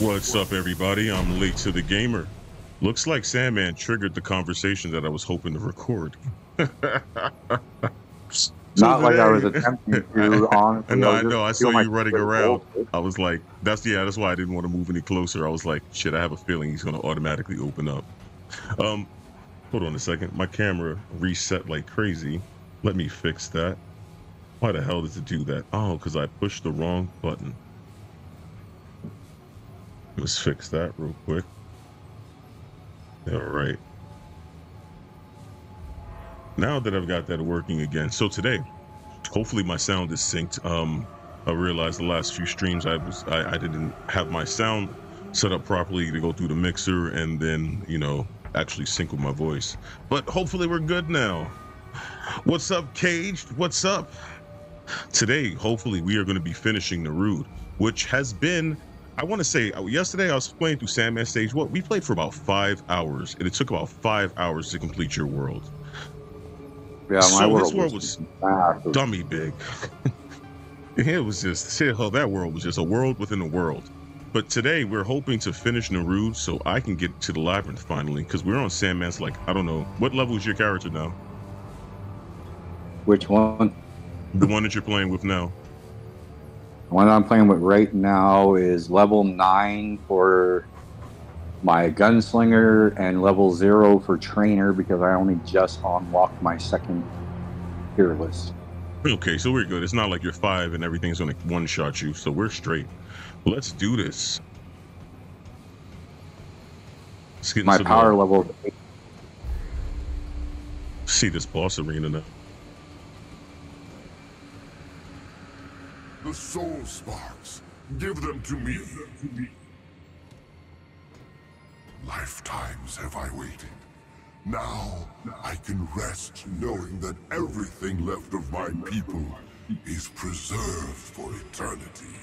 What's up, everybody? I'm late to the gamer. Looks like Sandman triggered the conversation that I was hoping to record. Not like I was attempting to, honestly. No, I know. I saw you running around. I was like, that's yeah, that's why I didn't want to move any closer. I was like, shit, I have a feeling he's gonna automatically open up. Um, hold on a second. My camera reset like crazy. Let me fix that. Why the hell does it do that? Oh, because I pushed the wrong button. Let's fix that real quick. All right. Now that I've got that working again, so today, hopefully my sound is synced. Um, I realized the last few streams I was I, I didn't have my sound set up properly to go through the mixer and then you know actually sync with my voice. But hopefully we're good now. What's up, Caged? What's up? Today, hopefully, we are going to be finishing the route, which has been, I want to say, uh, yesterday I was playing through Sandman Stage. What we played for about five hours, and it took about five hours to complete your world. Yeah, my So world, this world was, was dummy big. it was just shit. Hell, that world was just a world within a world. But today we're hoping to finish N'Erud so I can get to the labyrinth finally, because we're on Sandman's like I don't know what level is your character now. Which one? The one that you're playing with now. The one I'm playing with right now is level nine for my gunslinger and level zero for trainer because I only just unlocked my second tier list. Okay, so we're good. It's not like you're five and everything's gonna one shot you, so we're straight. Let's do this. Let's get My power level see this boss arena now. The soul sparks. Give them to me. Lifetimes have I waited. Now I can rest knowing that everything left of my people is preserved for eternity.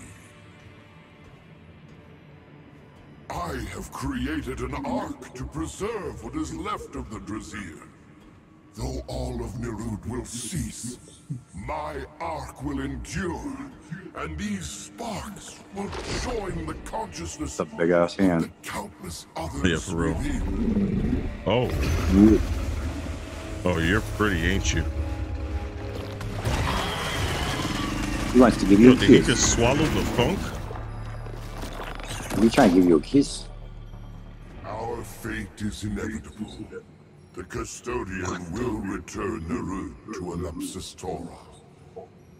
I have created an ark to preserve what is left of the Drzyr. Though all of N'Erud will cease, my ark will endure, and these sparks will join the consciousness It's a big ass of hand. the countless others Yeah, for real. within. Oh, oh, you're pretty, ain't you? He wants to give Yo, you a did he just swallow the funk? He trying to give you a kiss. Our fate is inevitable. The custodian will return N'Erud to Alepsis-Taura.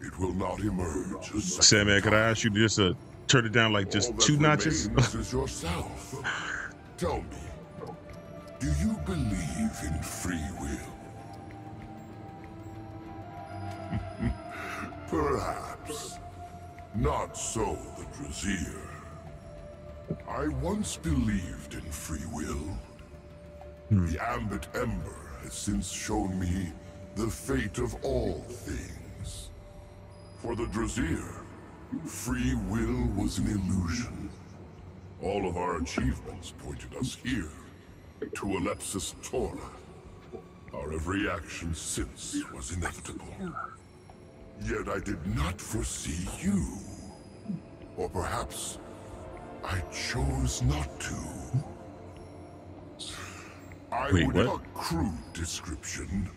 It will not emerge a second Sandman, could I ask you just to turn it down like just two notches? is yourself. Tell me, do you believe in free will? Perhaps. Not so the Drzyr. I once believed in free will. The Ambit Ember has since shown me the fate of all things. For the Drzyr, free will was an illusion. All of our achievements pointed us here, to Alepsis-Taura. Our every action since was inevitable. Yet I did not foresee you. Or perhaps I chose not to. I Wait, would what? have a crude description.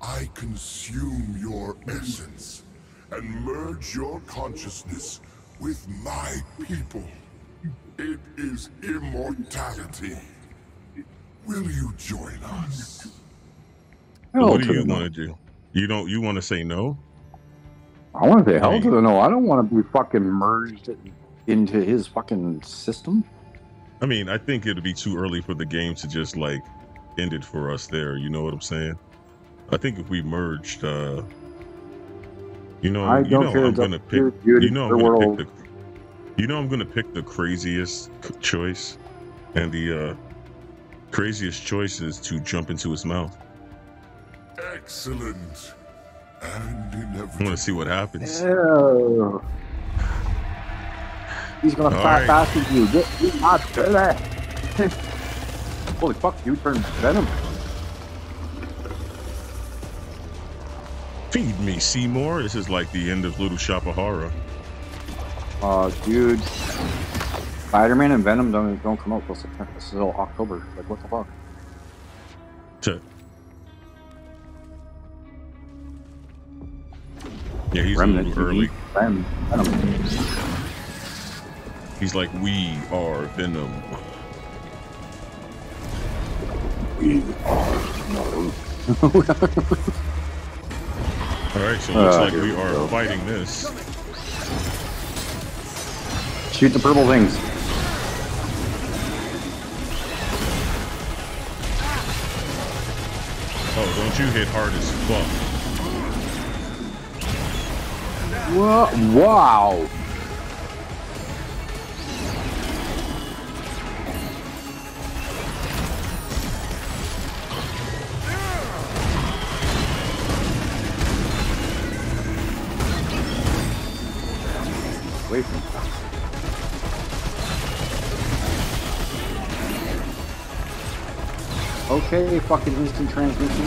I consume your essence and merge your consciousness with my people. It is immortality. Will you join us? Hell what do you no. want to do? You don't. You want to say no? I want to say hell to the no. I don't want to be fucking merged into his fucking system. I mean, I think it'd be too early for the game to just like end it for us there. You know what I'm saying? I think if we merged, uh, you know, I you know, I'm gonna pick. you, know, I'm gonna world. pick the. You know, I'm gonna pick the craziest choice, and the uh, craziest choice is to jump into his mouth. Excellent. And inevitable. I want to see what happens. Ew. He's gonna All fat right. bastard you. Get out of there. Holy fuck, you turned venom. Feed me, Seymour. This is like the end of Little Shop of Horror. Uh, dude. Spider-Man and Venom don't don't come out till September, till October. Like what the fuck? To- Yeah, he's a little early. Venom. Venom. He's like, we are Venom. We are no. All right, so it looks Ah, like we are go. fighting this. Shoot the purple things. Oh, don't you hit hard as fuck. Wha- Wow. Okay, fucking instant transmission.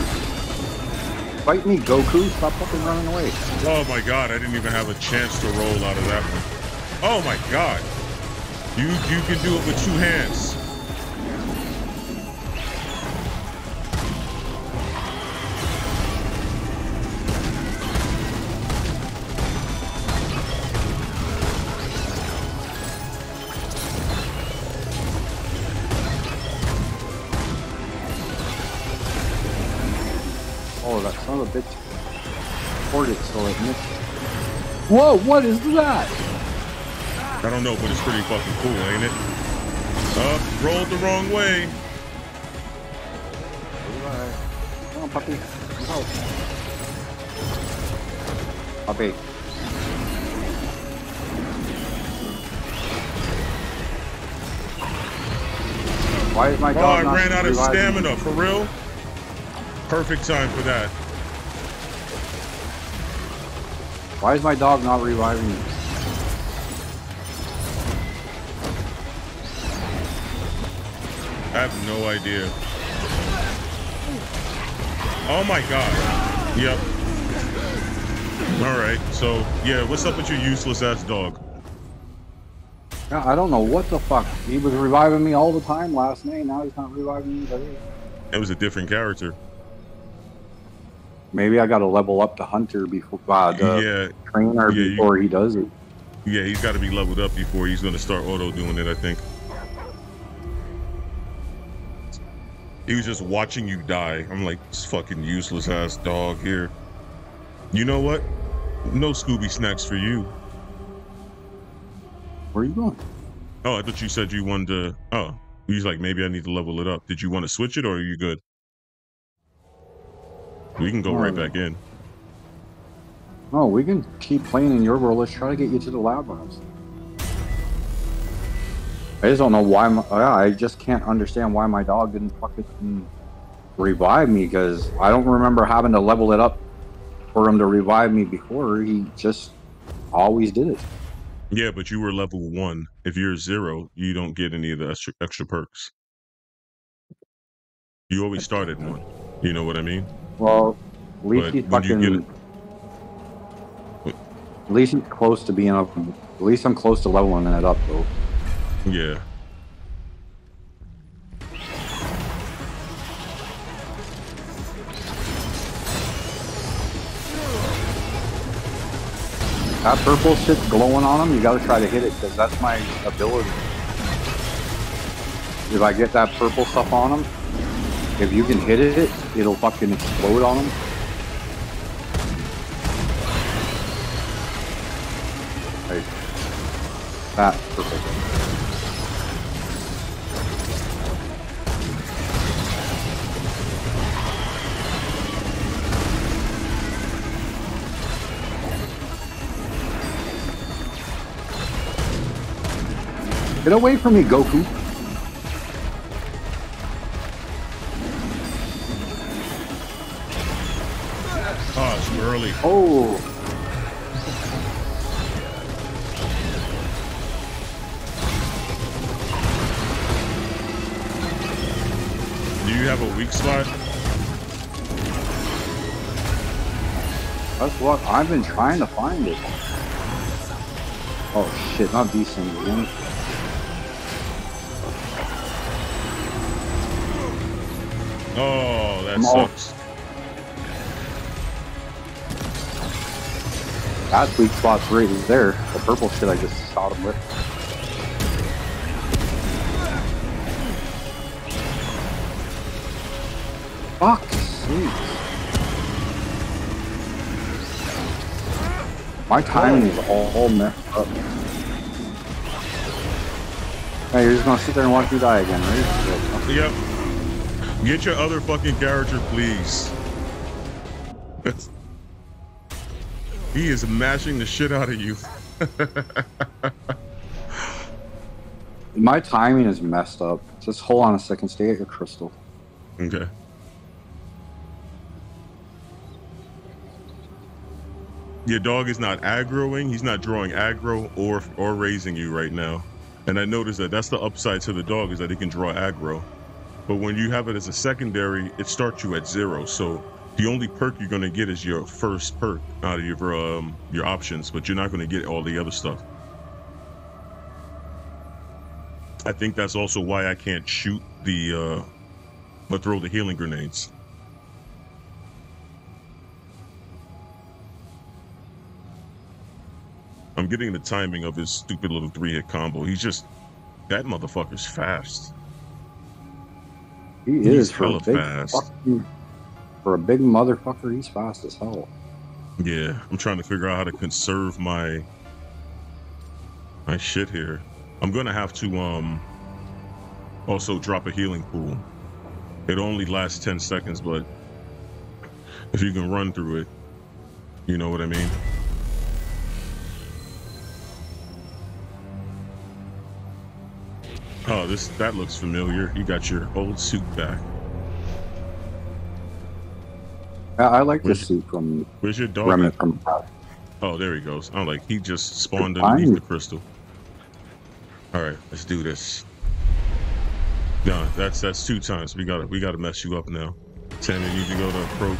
Fight me, Goku. Stop fucking running away. Oh my god, I didn't even have a chance to roll out of that one. Oh my god. You you can do it with two hands. Whoa, what is that? I don't know, but it's pretty fucking cool, ain't it? Uh, rolled the wrong way. Come on, puppy. Come out. Puppy. Why is my Oh, I not ran out of stamina, for real? Perfect time for that. Why is my dog not reviving me? I have no idea. Oh my god. Yep. Alright, so yeah, what's up with your useless ass dog? I don't know what the fuck. He was reviving me all the time last night. Now he's not reviving me today. It was a different character. Maybe I got to level up the hunter before uh, the yeah, trainer yeah, you- before he does it. yeah, he's got to be leveled up before he's gonna start auto doing it. I think. He was just watching you die. I'm like, this fucking useless ass dog here. You know what? No Scooby snacks for you. Where are you going? Oh, I thought you said you wanted to. Oh, he's like, maybe I need to level it up. Did you want to switch it or are you good? We can go right back in. Oh, we can keep playing in your world. Let's try to get you to the lab house. I just don't know why. My, I just can't understand why my dog didn't fucking revive me because I don't remember having to level it up for him to revive me before. He just always did it. Yeah, but you were level one. If you're zero, you don't get any of the extra, extra perks. You always started one. You know what I mean? Well, at least But he's fucking. At least he's close to being up. At least I'm close to leveling it up though. Yeah. That purple shit's glowing on him. You got to try to hit it because that's my ability. If I get that purple stuff on him, if you can hit it, it'll fucking explode on him. Right. That purple. Get away from me, Goku. Oh! Do you have a weak spot? That's what I've been trying to find it. Oh shit, not decent. again. Oh, that I'm sucks. That weak spot's right there. The purple shit I just shot him with. Fuck. sake. My timing is all, all messed up. Hey, you're just gonna sit there and watch me die again, right? Yep. Get your other fucking character, please. He is mashing the shit out of you. My timing is messed up. Just hold on a second. Stay at your crystal. Okay. Your dog is not aggroing. He's not drawing aggro or or raising you right now. And I noticed that that's the upside to the dog is that he can draw aggro. But when you have it as a secondary, it starts you at zero. So the only perk you're gonna get is your first perk out of your um your options, but you're not gonna get all the other stuff. I think that's also why I can't shoot the uh or throw the healing grenades. I'm getting the timing of his stupid little three hit combo. He's just that motherfucker's fast. He He's is hella fast. fucking, for a big motherfucker. He's fast as hell. Yeah, I'm trying to figure out how to conserve my my shit here. I'm gonna have to um also drop a healing pool. It only lasts 10 seconds, but if you can run through it, you know what I mean? Oh, this that looks familiar. You got your old suit back. I, I like Where's- this suit from Where's your dog? Remnant from Oh, there he goes. I'm like, he just spawned underneath the crystal. All right, let's do this. No, that's that's two times. We gotta we gotta mess you up now. Tammy, you need to go to pro.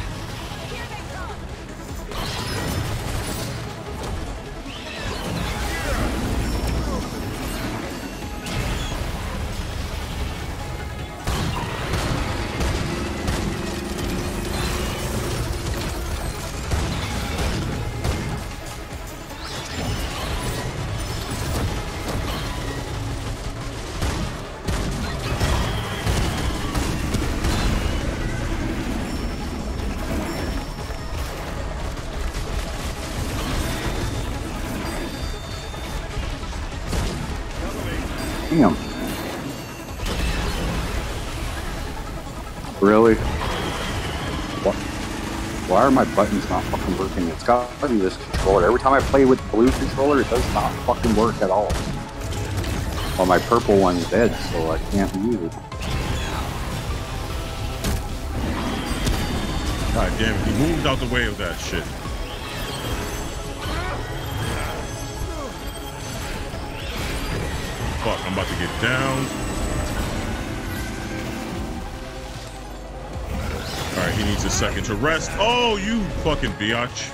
Are my buttons not fucking working? It's got to be this controller. Every time I play with the blue controller, it does not fucking work at all. Well, my purple one's dead, so I can't use it. God damn it, he moved out the way of that shit. Fuck, I'm about to get down. He needs a second to rest. Oh, you fucking biatch.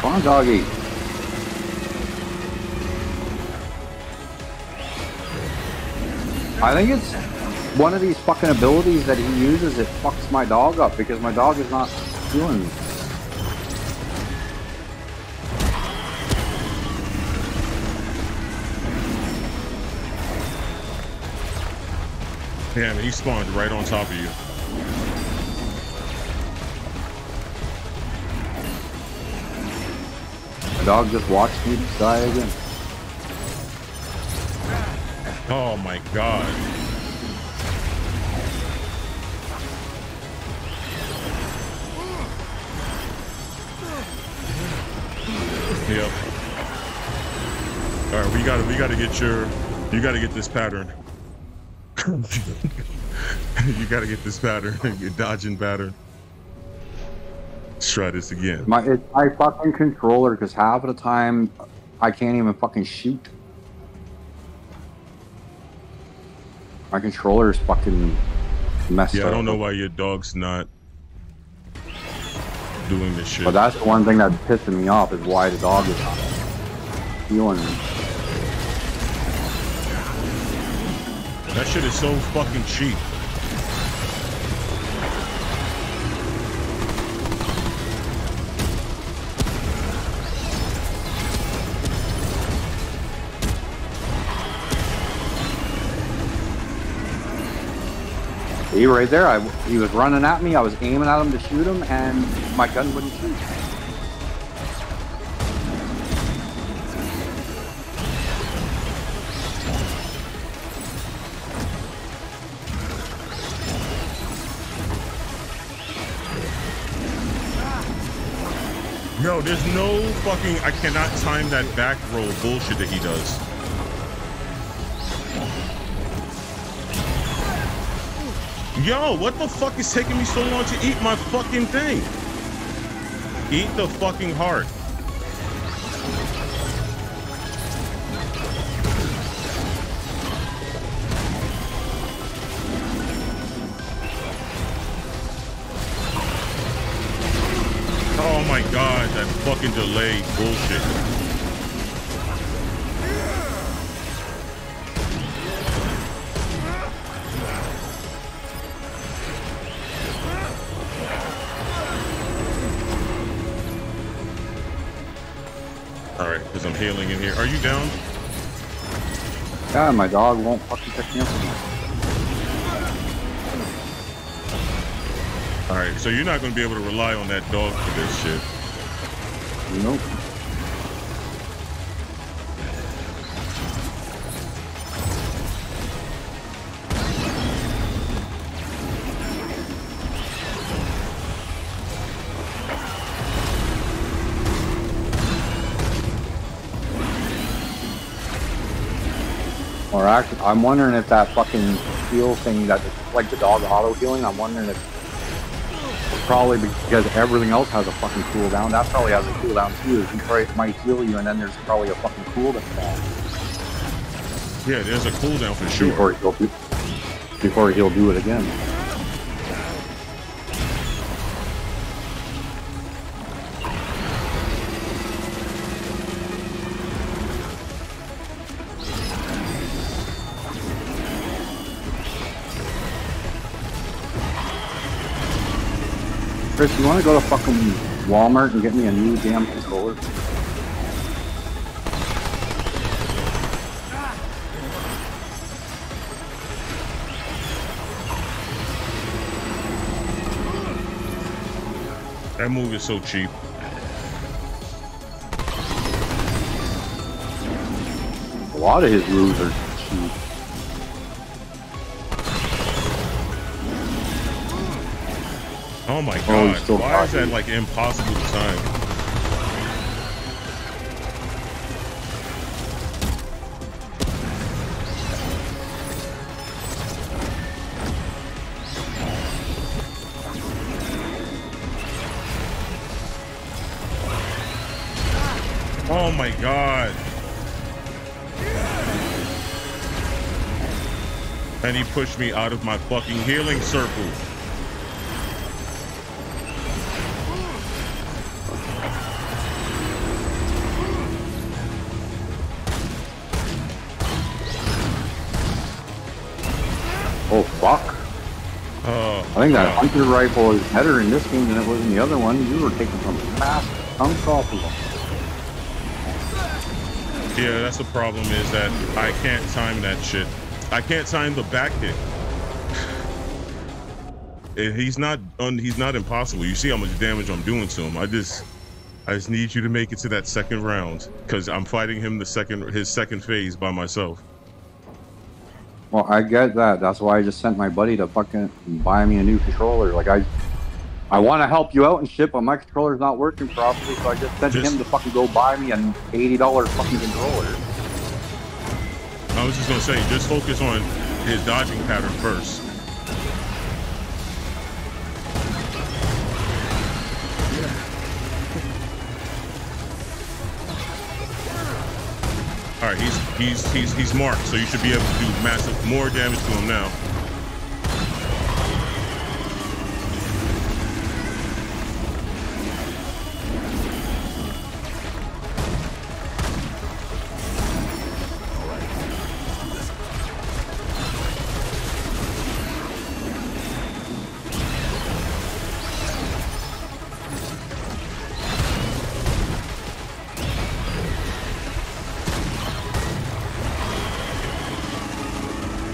Come on, doggy. I think it's one of these fucking abilities that he uses it fucks my dog up because my dog is not doing Damn, he spawned right on top of you. The dog just watched me die again. Oh my god. Yep. All right, we gotta we gotta get your you gotta get this pattern. you gotta get this pattern. Your dodging pattern. Let's try this again. My it's my fucking controller because half of the time I can't even fucking shoot. My controller is fucking messed Yeah, up. I don't know why your dog's not doing this shit. But that's the one thing that's pissing me off is why the dog is not healing me. That shit is so fucking cheap. He right there. I, he was running at me. I was aiming at him to shoot him, and my gun wouldn't shoot. No, there's no fucking. I cannot time that back roll bullshit that he does. Yo, what the fuck is taking me so long to eat my fucking thing? Eat the fucking heart. Fucking delay bullshit. Alright, because I'm healing in here. Are you down? God, my dog won't fucking pick me up. Alright, so you're not going to be able to rely on that dog for this shit. Nope. I'm wondering if that fucking heal thing that like the dog auto healing. I'm wondering if probably because everything else has a fucking cooldown. That probably has a cooldown too. He probably might heal you, and then there's probably a fucking cooldown Yeah, there's a cooldown for sure. before he'll do, before he'll do it again. Chris, you want to go to fucking Walmart and get me a new damn controller? That move is so cheap. A lot of his moves are Oh my Oh, god. still Why is that like impossible to time? Oh my god. And he pushed me out of my fucking healing circle. Think that hunter rifle is better in this game than it was in the other one. You were taking some massive chunks off of them. Yeah, that's the problem is that I can't time that shit. I can't time the back kick. And he's not un, he's not impossible. You see how much damage I'm doing to him. I just I just need you to make it to that second round because I'm fighting him the second his second phase by myself. Well, I get that. That's why I just sent my buddy to fucking buy me a new controller. Like I, I want to help you out and shit, but my controller's not working properly, so I just sent Just- him to fucking go buy me an eighty dollar fucking controller. I was just gonna say, just focus on his dodging pattern first. All right, he's he's he's he's marked, so you should be able to do massive more damage to him now.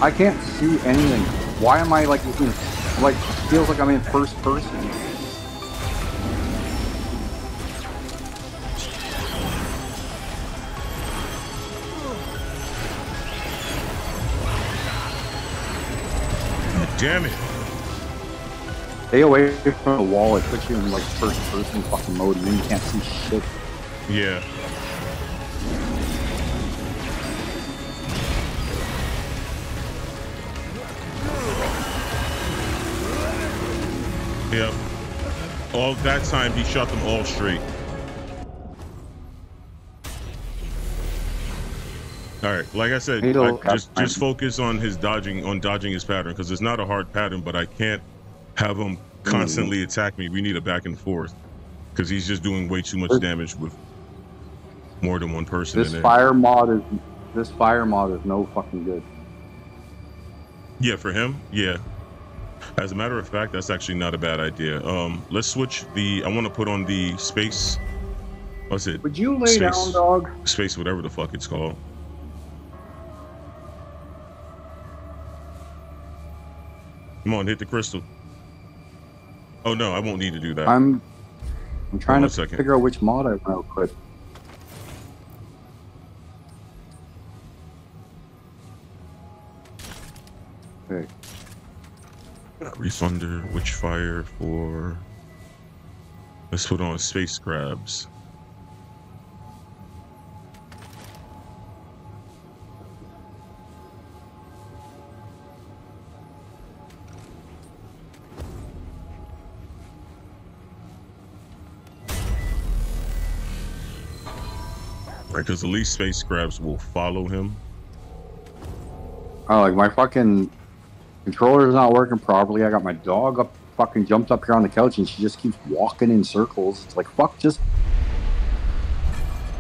I can't see anything. Why am I like, in, like, feels like I'm in first person? Damn it. Stay away from the wall. It puts you in like first person fucking mode, and then you can't see shit. Yeah. Yep. All that time he shot them all straight. All right, like I said, I- just just focus on his dodging on dodging his pattern because it's not a hard pattern, but I can't have him constantly mm. attack me. We need a back and forth because he's just doing way too much damage with more than one person This fire mod is this fire mod is no fucking good. Yeah, for him, yeah. As a matter of fact, that's actually not a bad idea. Um, let's switch the. I want to put on the space. What's it? Would you lay Space. down, dog? Space, whatever the fuck it's called. Come on, hit the crystal. Oh no, I won't need to do that. I'm I'm trying to second. figure out which mod I want to put. Okay. Refunder, Witchfire for. Let's put on space crabs. Right, because at least space crabs will follow him. Oh, like my fucking controller's not working properly. I got my dog up, fucking jumped up here on the couch, and she just keeps walking in circles. It's like fuck, just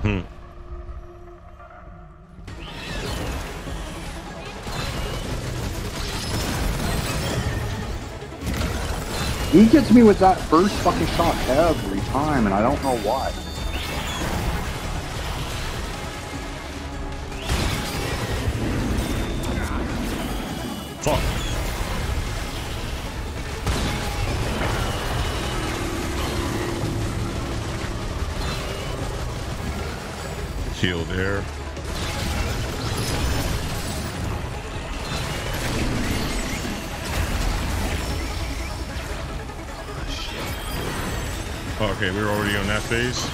Hmm. he gets me with that first fucking shot every time, and I don't know why. Fuck. Shield there. Okay, we're already on that phase.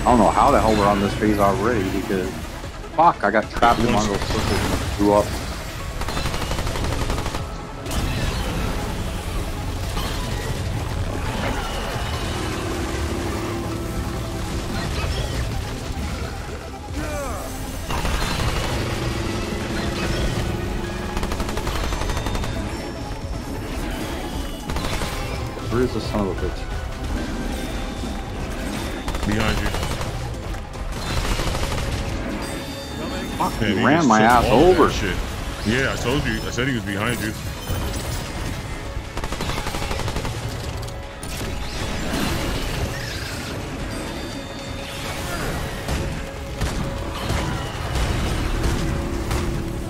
I don't know how the hell we're on this phase already because fuck, I got trapped in one of those circles and blew up. The son of a bitch? Behind you. Fuck, Man, ran my ass all of that over. Shit. Yeah, I told you. I said he was behind you.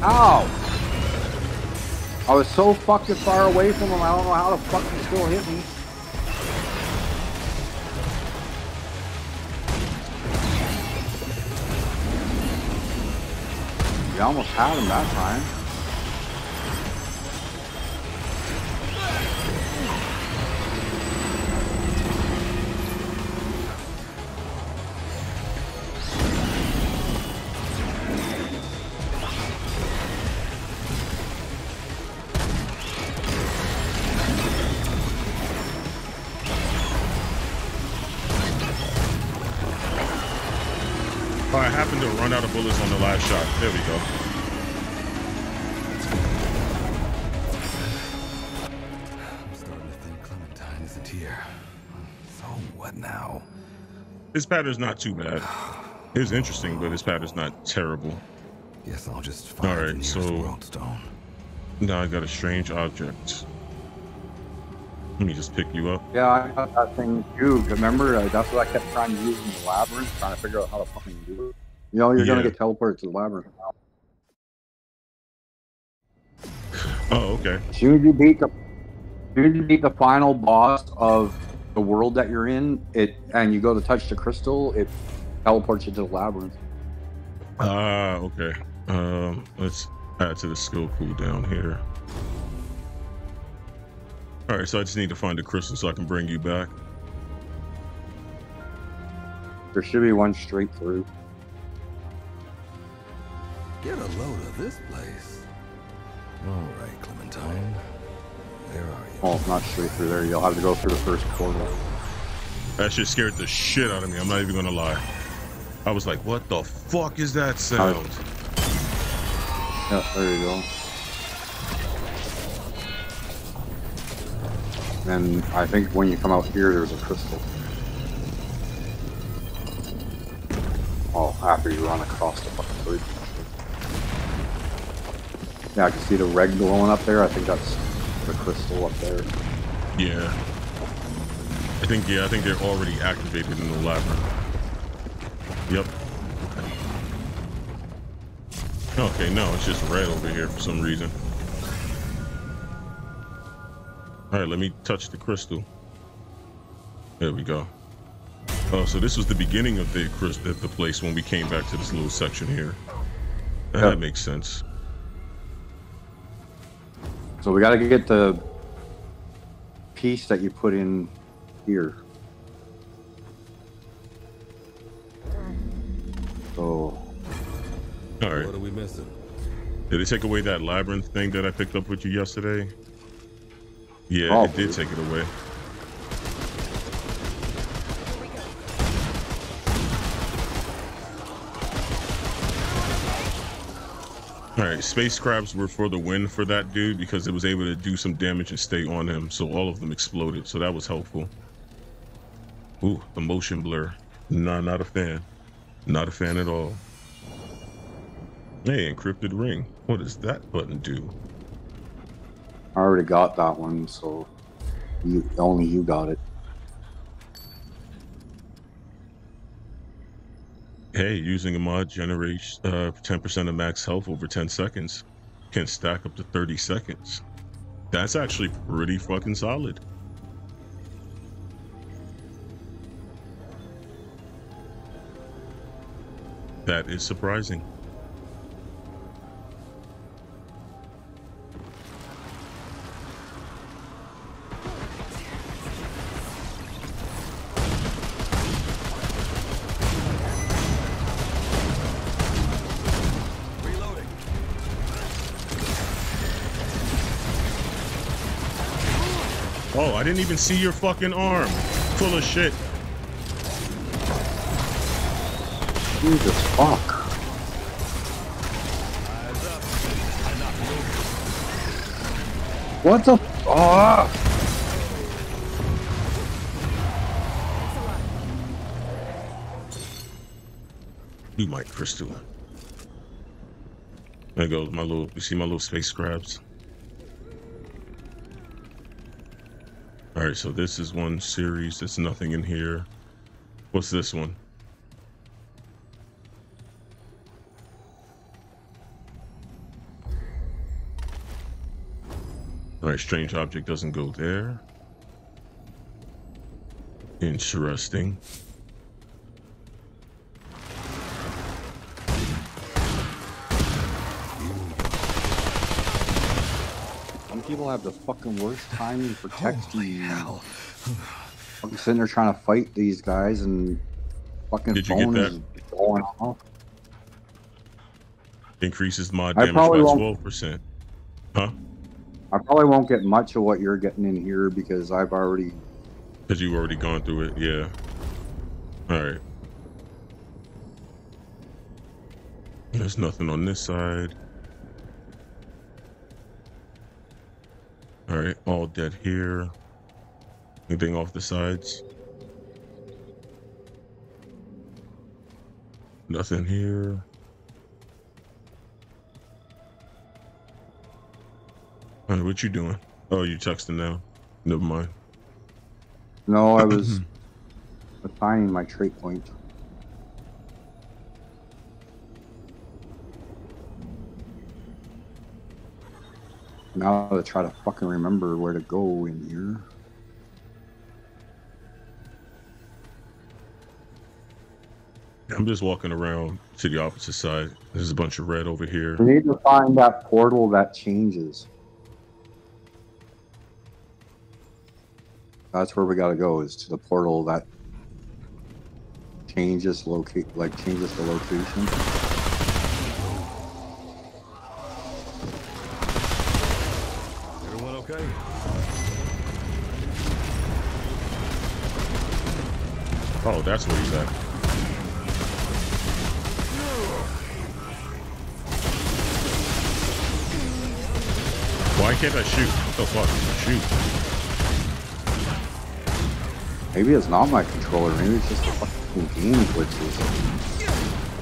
Ow! I was so fucking far away from him, I don't know how the fuck he still hit me. We almost had him that time. Run out of bullets on the last shot. There we go. I'm starting to think Clementine isn't here. So what now? His pattern's not too bad. It's interesting, but his pattern's not terrible. Yes, I'll just find All right, the nearest so- world stone. Now I got a strange object. Let me just pick you up. Yeah, I got that thing too. Remember, uh, that's what I kept trying to use in the labyrinth, trying to figure out how to fucking do it. You know, you're gonna get teleported to the labyrinth. Oh, okay. As soon as you beat the, soon as you beat the final boss of the world that you're in, it and you go to touch the crystal, it teleports you to the labyrinth. Ah, okay. Um, let's add to the skill pool down here. All right, so I just need to find a crystal so I can bring you back. There should be one straight through. Get a load of this place. All right, Clementine. Where are you? Oh, not straight through there. You'll have to go through the first portal. That shit scared the shit out of me. I'm not even gonna lie. I was like, what the fuck is that sound? Yeah, there you go. And I think when you come out here, there's a crystal. Oh, after you run across the fucking bridge. Yeah, I can see the red glowing up there. I think that's the crystal up there. Yeah. I think, yeah, I think they're already activated in the labyrinth. Yep. Okay, no, it's just red over here for some reason. All right, let me touch the crystal. There we go. Oh, so this was the beginning of the the, the place when we came back to this little section here. That makes sense. So we got to get the piece that you put in here. So All right. What are we missing? Did it take away that labyrinth thing that I picked up with you yesterday? Yeah, oh, it did take it away. All right, space crabs were for the win for that dude because it was able to do some damage and stay on him, so all of them exploded. So that was helpful. Ooh, the motion blur. Nah, not a fan. Not a fan at all. Hey, encrypted ring. What does that button do? I already got that one, so you only you got it. Hey, using a mod generates uh, 10% of max health over 10 seconds. Can stack up to 30 seconds. That's actually pretty fucking solid. That is surprising. Oh, I didn't even see your fucking arm. Full of shit. Jesus fuck. Eyes up. I'm not moving. What the? f- Ah! You might, Crystal. There goes my little. You see my little space crabs. All right, so this is one series. There's nothing in here. What's this one? All right, strange object doesn't go there. Interesting. People have the fucking worst time in protecting Holy you. hell. I'm sitting there trying to fight these guys and fucking Did phone that? is going off. Increases mod I damage by probably won't- twelve percent. Huh? I probably won't get much of what you're getting in here because I've already Because you've already gone through it. Yeah. All right. There's nothing on this side. All right, all dead here. Anything off the sides? Nothing here. All right, what you doing? Oh, you texting now? Never mind. No, I was assigning my trait point. Now to try to fucking remember where to go in here. I'm just walking around to the opposite side. There's a bunch of red over here. We need to find that portal that changes. That's where we gotta go, is to the portal that changes locate like changes the location. That's where he's at. Why can't I shoot? What the fuck? Shoot. Maybe it's not my controller, maybe it's just the fucking game glitches.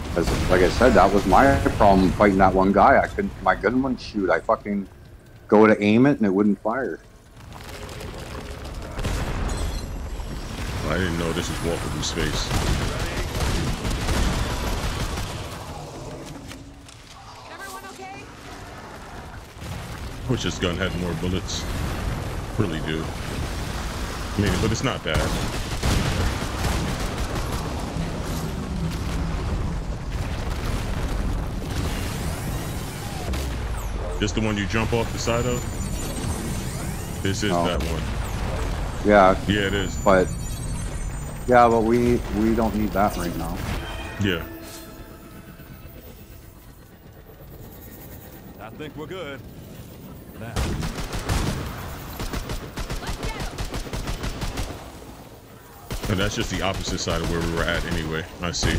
Because like I said, that was my problem fighting that one guy. I couldn't my gun wouldn't shoot. I fucking go to aim it and it wouldn't fire. I didn't know this is walkable space. Everyone okay? Wish this gun had more bullets. Really do. I mean, but it's not bad. This the one you jump off the side of? This is No. that one. Yeah, Yeah, it is. but yeah, but we we don't need that right now. Yeah. I think we're good. Now, And that's just the opposite side of where we were at anyway. I see.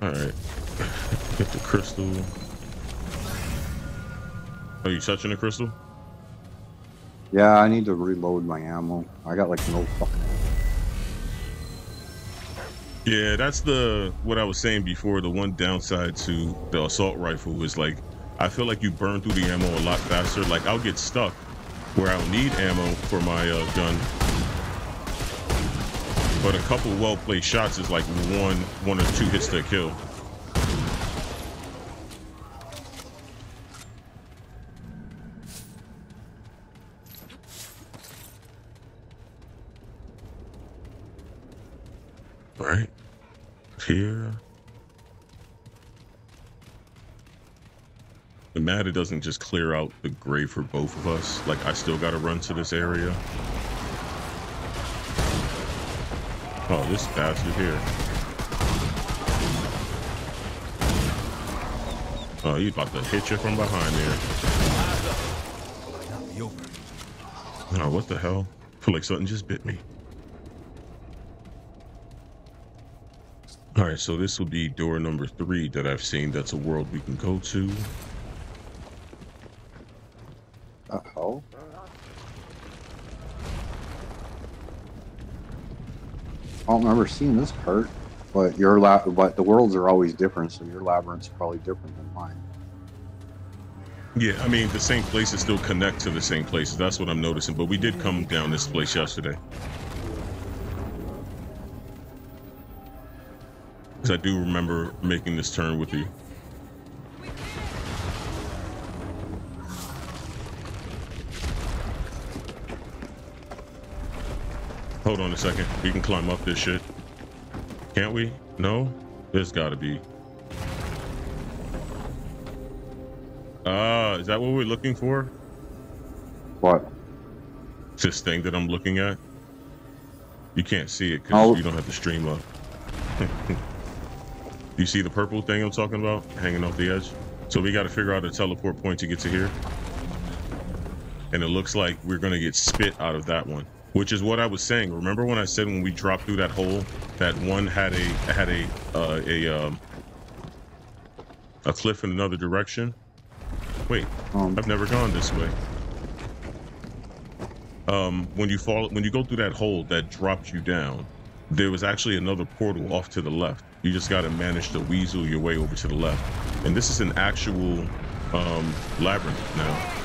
Alright. Get the crystal. Are you touching the crystal? Yeah, I need to reload my ammo. I got like no fucking. Yeah, that's the what I was saying before. The one downside to the assault rifle is like I feel like you burn through the ammo a lot faster. Like I'll get stuck where I'll need ammo for my uh, gun, but a couple well placed shots is like one one or two hits to kill. Right here. The mad it doesn't just clear out the grave for both of us. Like I still gotta run to this area. Oh, this bastard here. Oh, he's about to hit you from behind there. Oh, what the hell? feel like something just bit me. All right, so this will be door number three that I've seen. That's a world we can go to. Uh oh. I don't remember seeing this part, but your lab, but the worlds are always different, so your labyrinth's probably different than mine. Yeah, I mean, the same places still connect to the same places. That's what I'm noticing. But we did come down this place yesterday. Because I do remember making this turn with you. Hold on a second. We can climb up this shit. Can't we? No? There's gotta be. Ah, is that what we're looking for? What? This thing that I'm looking at? You can't see it because Oh. you don't have the stream up. you see the purple thing I'm talking about hanging off the edge? So we got to figure out a teleport point to get to here. And it looks like we're going to get spit out of that one, which is what I was saying. Remember when I said when we dropped through that hole, that one had a had a uh, a um, a cliff in another direction? Wait, Um, I've never gone this way. Um, when you fall, when you go through that hole that dropped you down, there was actually another portal off to the left. You just got to manage to weasel your way over to the left. And this is an actual um, labyrinth now.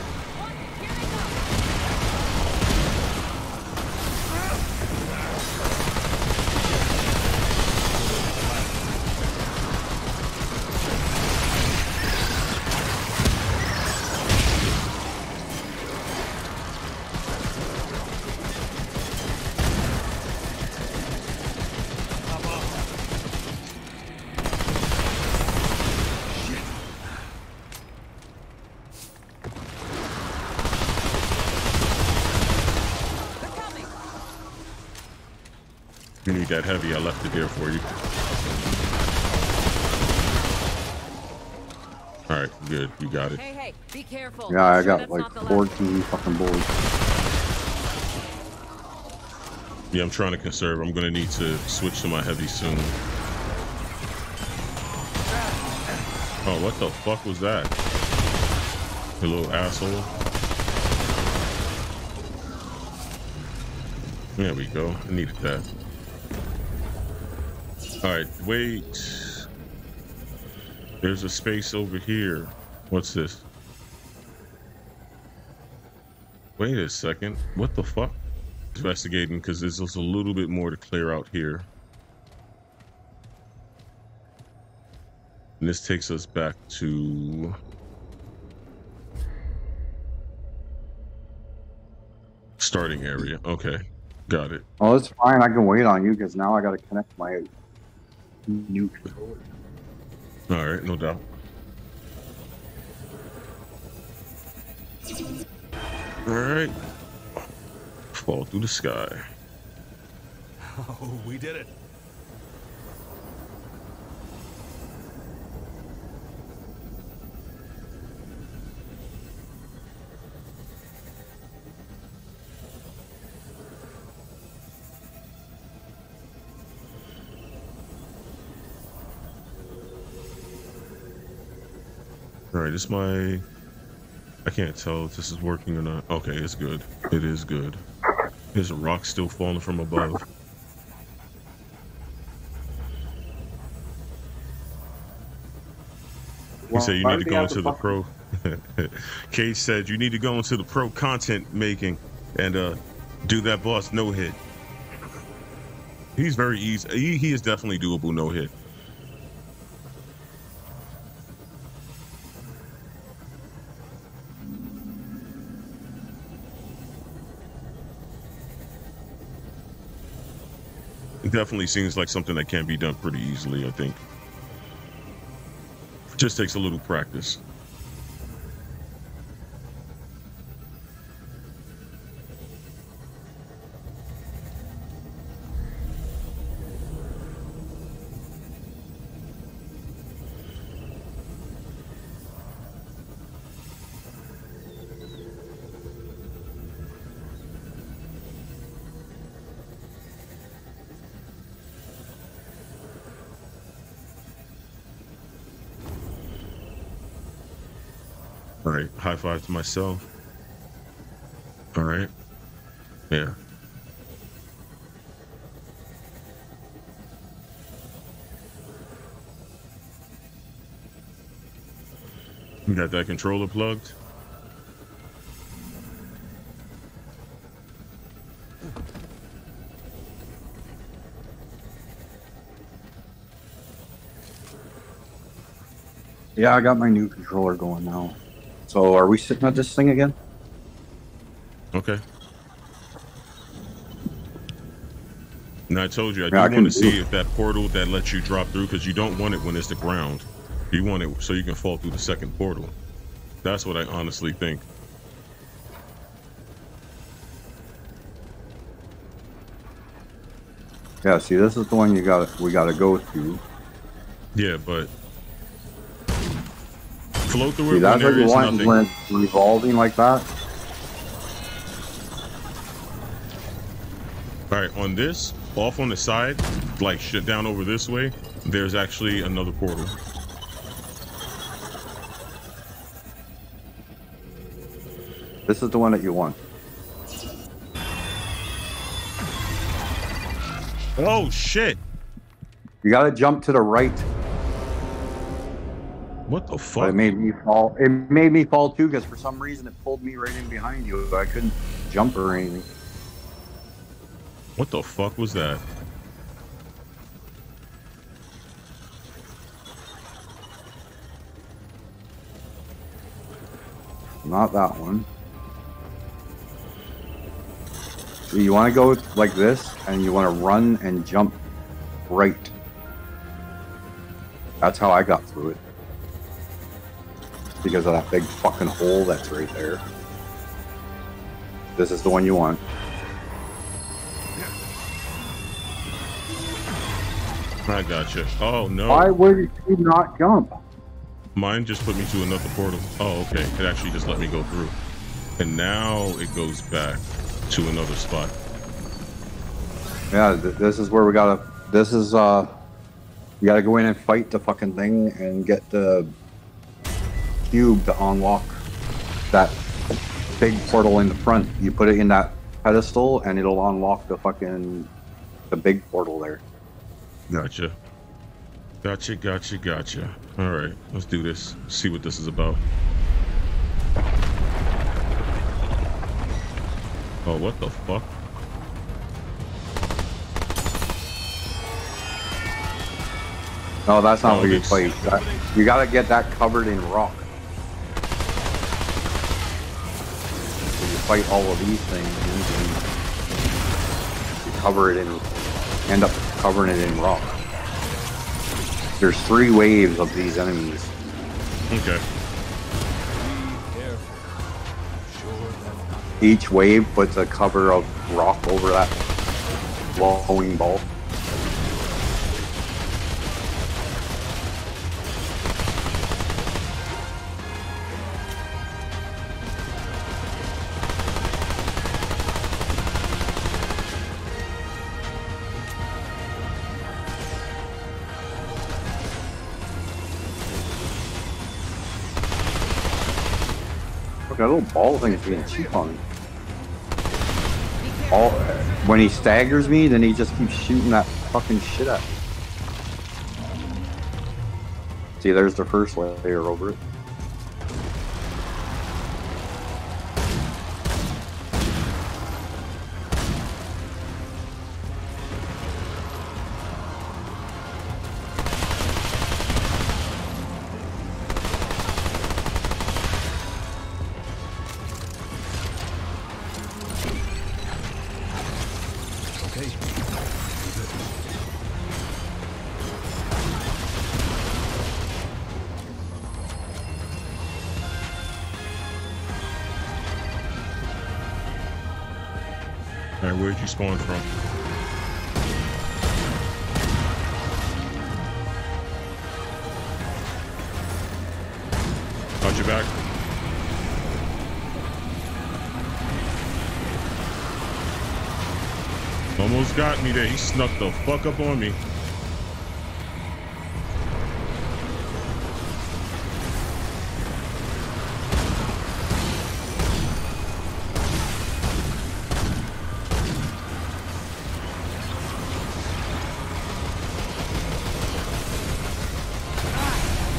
Heavy. I left it there for you. All right, good. You got it. Hey, hey, be careful. Yeah, I got like not the 14 fucking bullets. Yeah, I'm trying to conserve. I'm gonna need to switch to my heavy soon. Oh, what the fuck was that? You little asshole. There we go. I needed that. Alright, wait. There's a space over here. What's this? Wait a second. What the fuck? Investigating because there's just a little bit more to clear out here. And this takes us back to starting area. Okay, got it. Oh, it's fine. I can wait on you because now I got to connect my new controller. All right, no doubt. All right, fall through the sky. Oh, we did it. All right, is my I can't tell if this is working or not. Okay, it's good. It is good. There's a rock still falling from above. He said you need to go into the pro. Cage said you need to go into the pro content making and uh do that boss no hit. He's very easy. He, he is definitely doable no hit. It definitely seems like something that can be done pretty easily, I think. Just takes a little practice. Five to myself. All right. Yeah. You got that controller plugged? Yeah, I got my new controller going now. So are we sitting at this thing again? Okay. Now I told you I Yeah, I want to see if that portal that lets you drop through because you don't want it when it's the ground. You want it so you can fall through the second portal. That's what I honestly think. Yeah, see, this is the one you got. We got to go through. Yeah, but flow through See, it when that's you want nothing. when it's revolving like that. All right, on this, off on the side, like shit down over this way, there's actually another portal. This is the one that you want. Oh shit! You got to jump to the right. What the But fuck? it made me fall. It made me fall too because for some reason it pulled me right in behind you. I couldn't jump or anything. What the fuck was that? Not that one. So you want to go like this, and you want to run and jump right. That's how I got through it. Because of that big fucking hole that's right there. This is the one you want. I gotcha. Oh no. Why would you not jump? Mine just put me to another portal. Oh, okay. It actually just let me go through. And now it goes back to another spot. Yeah, th- this is where we gotta. This is uh, you gotta go in and fight the fucking thing and get the cube to unlock that big portal in the front. You put it in that pedestal, and it'll unlock the fucking the big portal there. Gotcha. Gotcha, gotcha, gotcha. All right, let's do this. See what this is about. Oh, what the fuck? No, that's not Oh, where you. That, you gotta get that covered in rock. So you fight all of these things, and you cover it in, end up covering it in rock. There's three waves of these enemies. Okay. Each wave puts a cover of rock over that glowing ball. That little ball thing is being cheap on me. All, when he staggers me, then he just keeps shooting that fucking shit at me. See, there's the first layer over it. Got me there. He snuck the fuck up on me.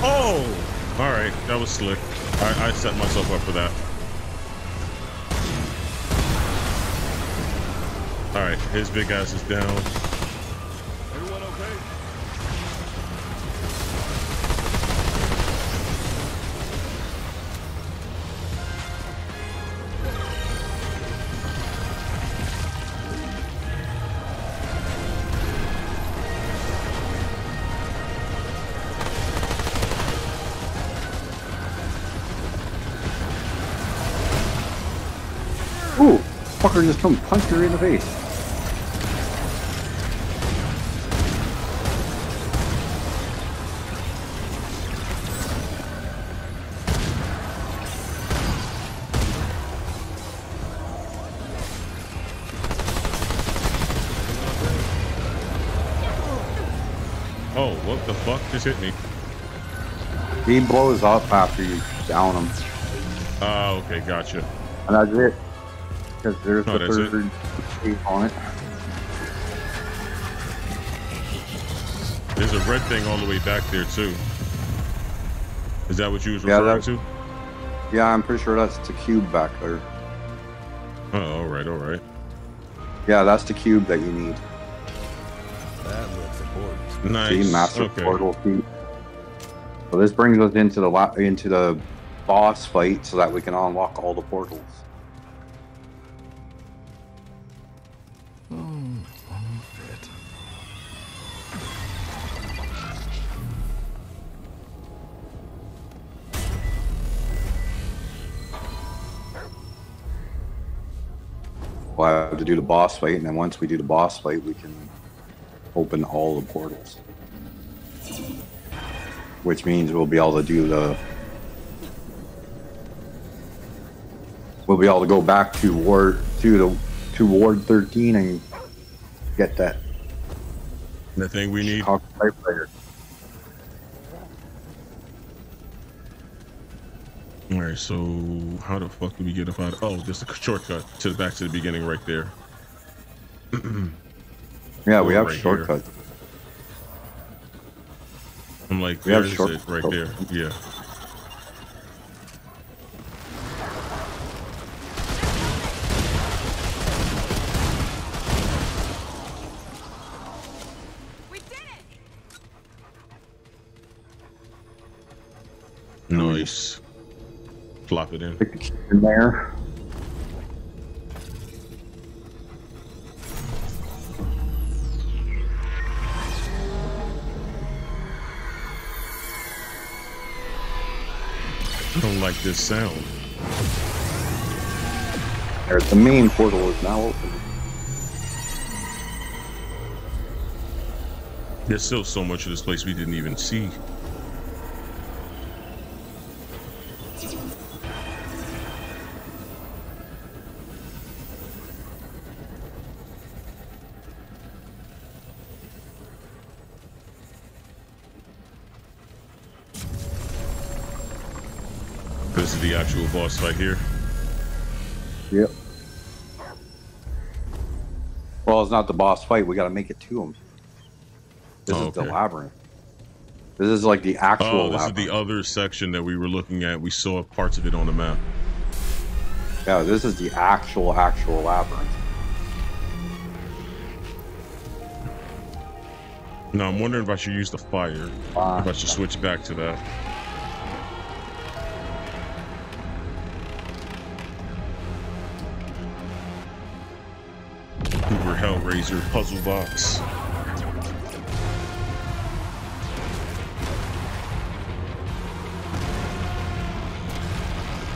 Oh! Alright, that was slick. I, I set myself up for that. Alright, his big ass is down. Everyone okay? Ooh, fucker just come punch her in the face. The fuck just hit me? He blows up after you down him. Ah, okay, gotcha. And that's it. Because there's Oh, the it? third tape on it. There's a red thing all the way back there too. Is that what you was referring that- to? Yeah, I'm pretty sure that's the cube back there. Oh, all right, all right. Yeah, that's the cube that you need. Nice. See, master okay. portal key. So this brings us into the into the boss fight, so that we can unlock all the portals. We'll have to do the boss fight, and then once we do the boss fight, we can open all the portals. which means we'll be able to do the. We'll be able to go back to Ward to the to Ward 13 and get that The thing we need. Typewriter. All right, so how the fuck do we get up out? Oh, just a shortcut to the back to the beginning right there. Yeah, we have right here. shortcuts. I'm like, We have there's short- it right oh. there. Yeah. We did it! Nice. Flop it in. Stick the key in there. This sound. The main portal is now open. There's still so much of this place we didn't even see. Actual boss fight here. Yep. Well, it's not the boss fight. We got to make it to him. This Oh, is the labyrinth. This is like the actual Oh, this is labyrinth. the other section that we were looking at. We saw parts of it on the map. Yeah, this is the actual, actual labyrinth. Now I'm wondering if I should use the fire. Uh, If I should switch back to that. Hellraiser puzzle box.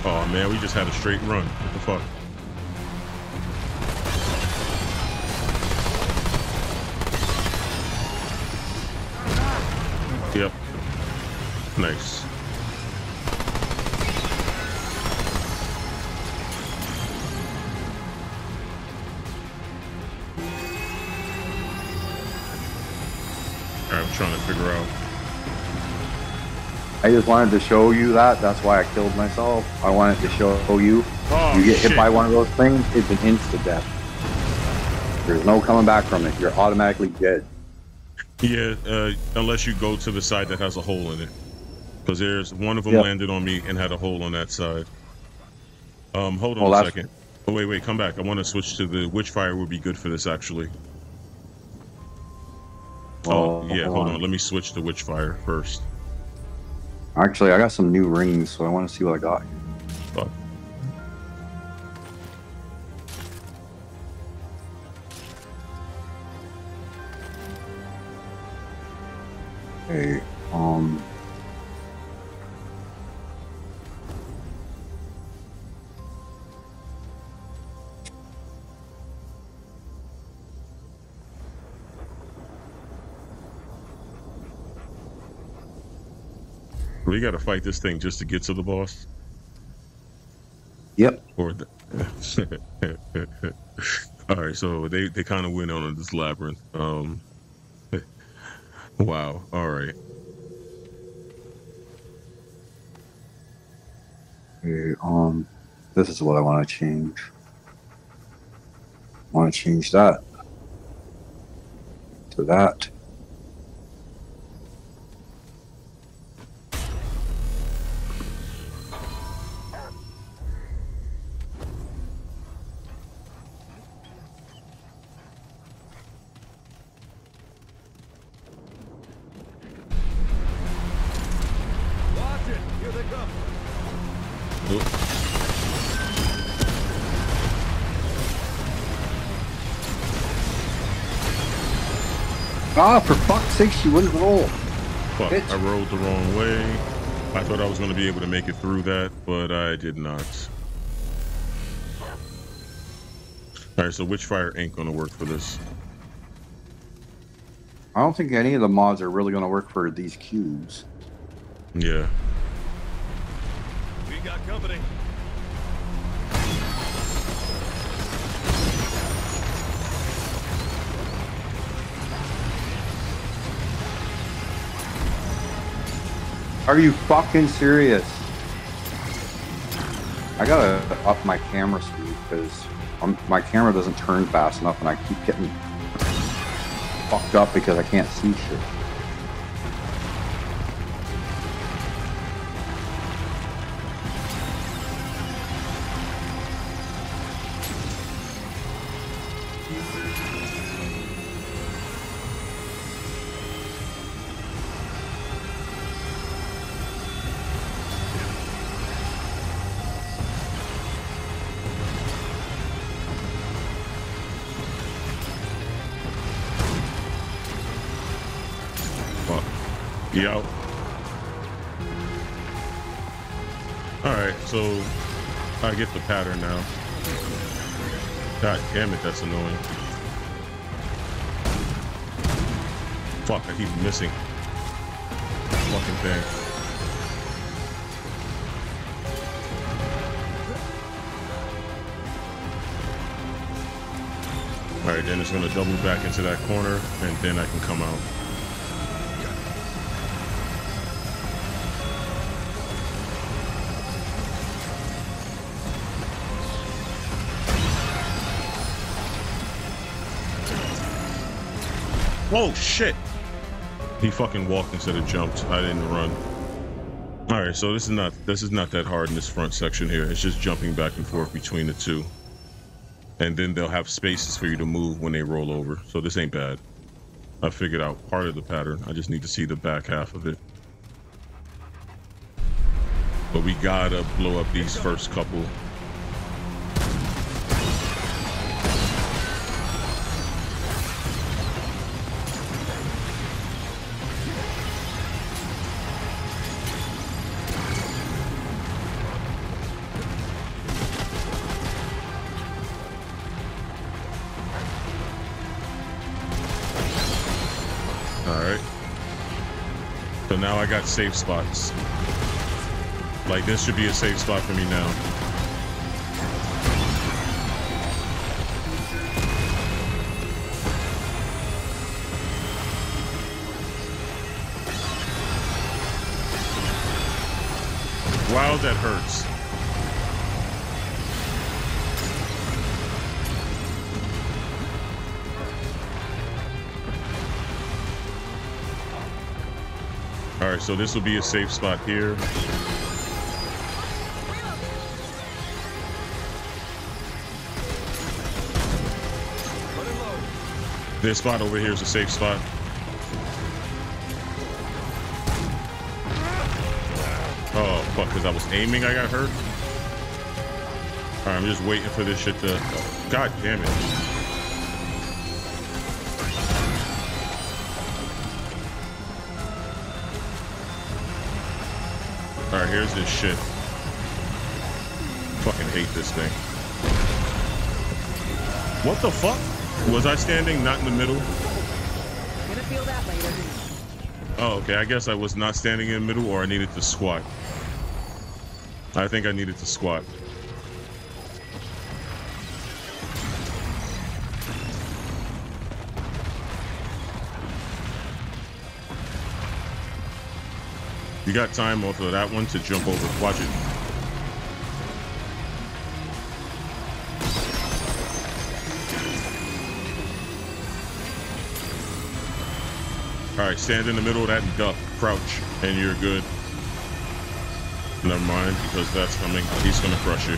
Oh man, we just had a straight run. What the fuck? Yep. Nice. I'm trying to figure out. I just wanted to show you that. That's why I killed myself. I wanted to show you. Oh, you get shit. hit by one of those things, it's an instant death. There's no coming back from it. You're automatically dead. Yeah, uh, unless you go to the side that has a hole in it. Because there's one of them Yep. landed on me and had a hole on that side. Um, hold on Well, a second. Oh wait, wait, come back. I want to switch to the Witchfire would be good for this actually. Oh, yeah, hold on. Let me switch to Witchfire first. Actually, I got some new rings, so I want to see what I got. Fuck. Okay. Um. We got to fight this thing just to get to the boss. Yep. Or the... All right, so they they kind of went on this labyrinth. Um. wow. All right. Um, this is what I want to change. I want to change that to that. For fuck's she wouldn't roll. Fuck, Bitch. I rolled the wrong way. I thought I was going to be able to make it through that, but I did not. Alright, so Witchfire ain't going to work for this. I don't think any of the mods are really going to work for these cubes. Yeah. We got company. Are you fucking serious? I gotta up my camera speed because my camera doesn't turn fast enough and I keep getting fucked up because I can't see shit. Out? Alright, so I get the pattern now. God damn it, that's annoying. Fuck, I keep missing. Fucking thing. Alright, then it's gonna double back into that corner, and then I can come out. Oh shit! He fucking walked instead of jumped. I didn't run. All right, so this is not this is not that hard in this front section here. It's just jumping back and forth between the two, and then they'll have spaces for you to move when they roll over. So this ain't bad. I figured out part of the pattern. I just need to see the back half of it. But we gotta blow up these first couple. Got safe spots. Like this should be a safe spot for me now. Wow, that hurts. So this will be a safe spot here. This spot over here is a safe spot. Oh, fuck, because I was aiming, I got hurt. I'm just waiting for this shit to... God damn it. Here's this shit. Fucking hate this thing. What the fuck? Was I standing not in the middle? Gonna feel that later. Oh, okay. I guess I was not standing in the middle or I needed to squat. I think I needed to squat. You got time off of that one to jump over. Watch it. All right, stand in the middle of that duck, crouch, and you're good. Never mind, because that's coming. He's gonna crush you.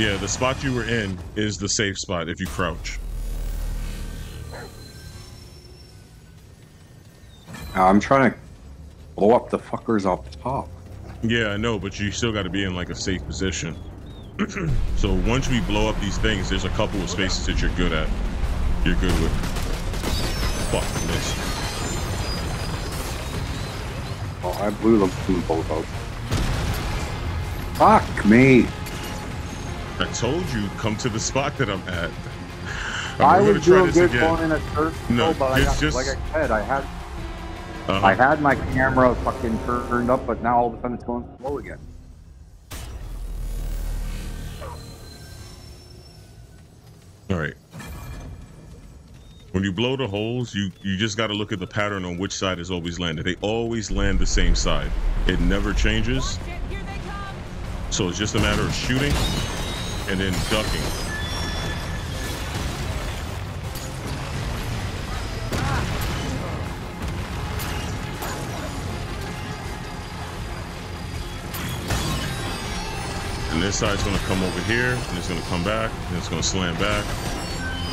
Yeah, the spot you were in is the safe spot if you crouch. I'm trying to blow up the fuckers up top. Yeah, I know, but you still got to be in like a safe position. so once we blow up these things, there's a couple of spaces that you're good at. You're good with. Fuck, missed. Oh, I blew them both out. Fuck me. I told you, come to the spot that I'm at. I We're was doing good again. going in a circle, No, but I got, just- like I said, I had Uh-huh. I had my camera fucking turned up, but now all of a sudden it's going slow again. All right. When you blow the holes, you you just got to look at the pattern on which side is always landed. They always land the same side. It never changes. Shit, here they come. So it's just a matter of shooting and then ducking. And this side's gonna come over here, and it's gonna come back, and it's gonna slam back,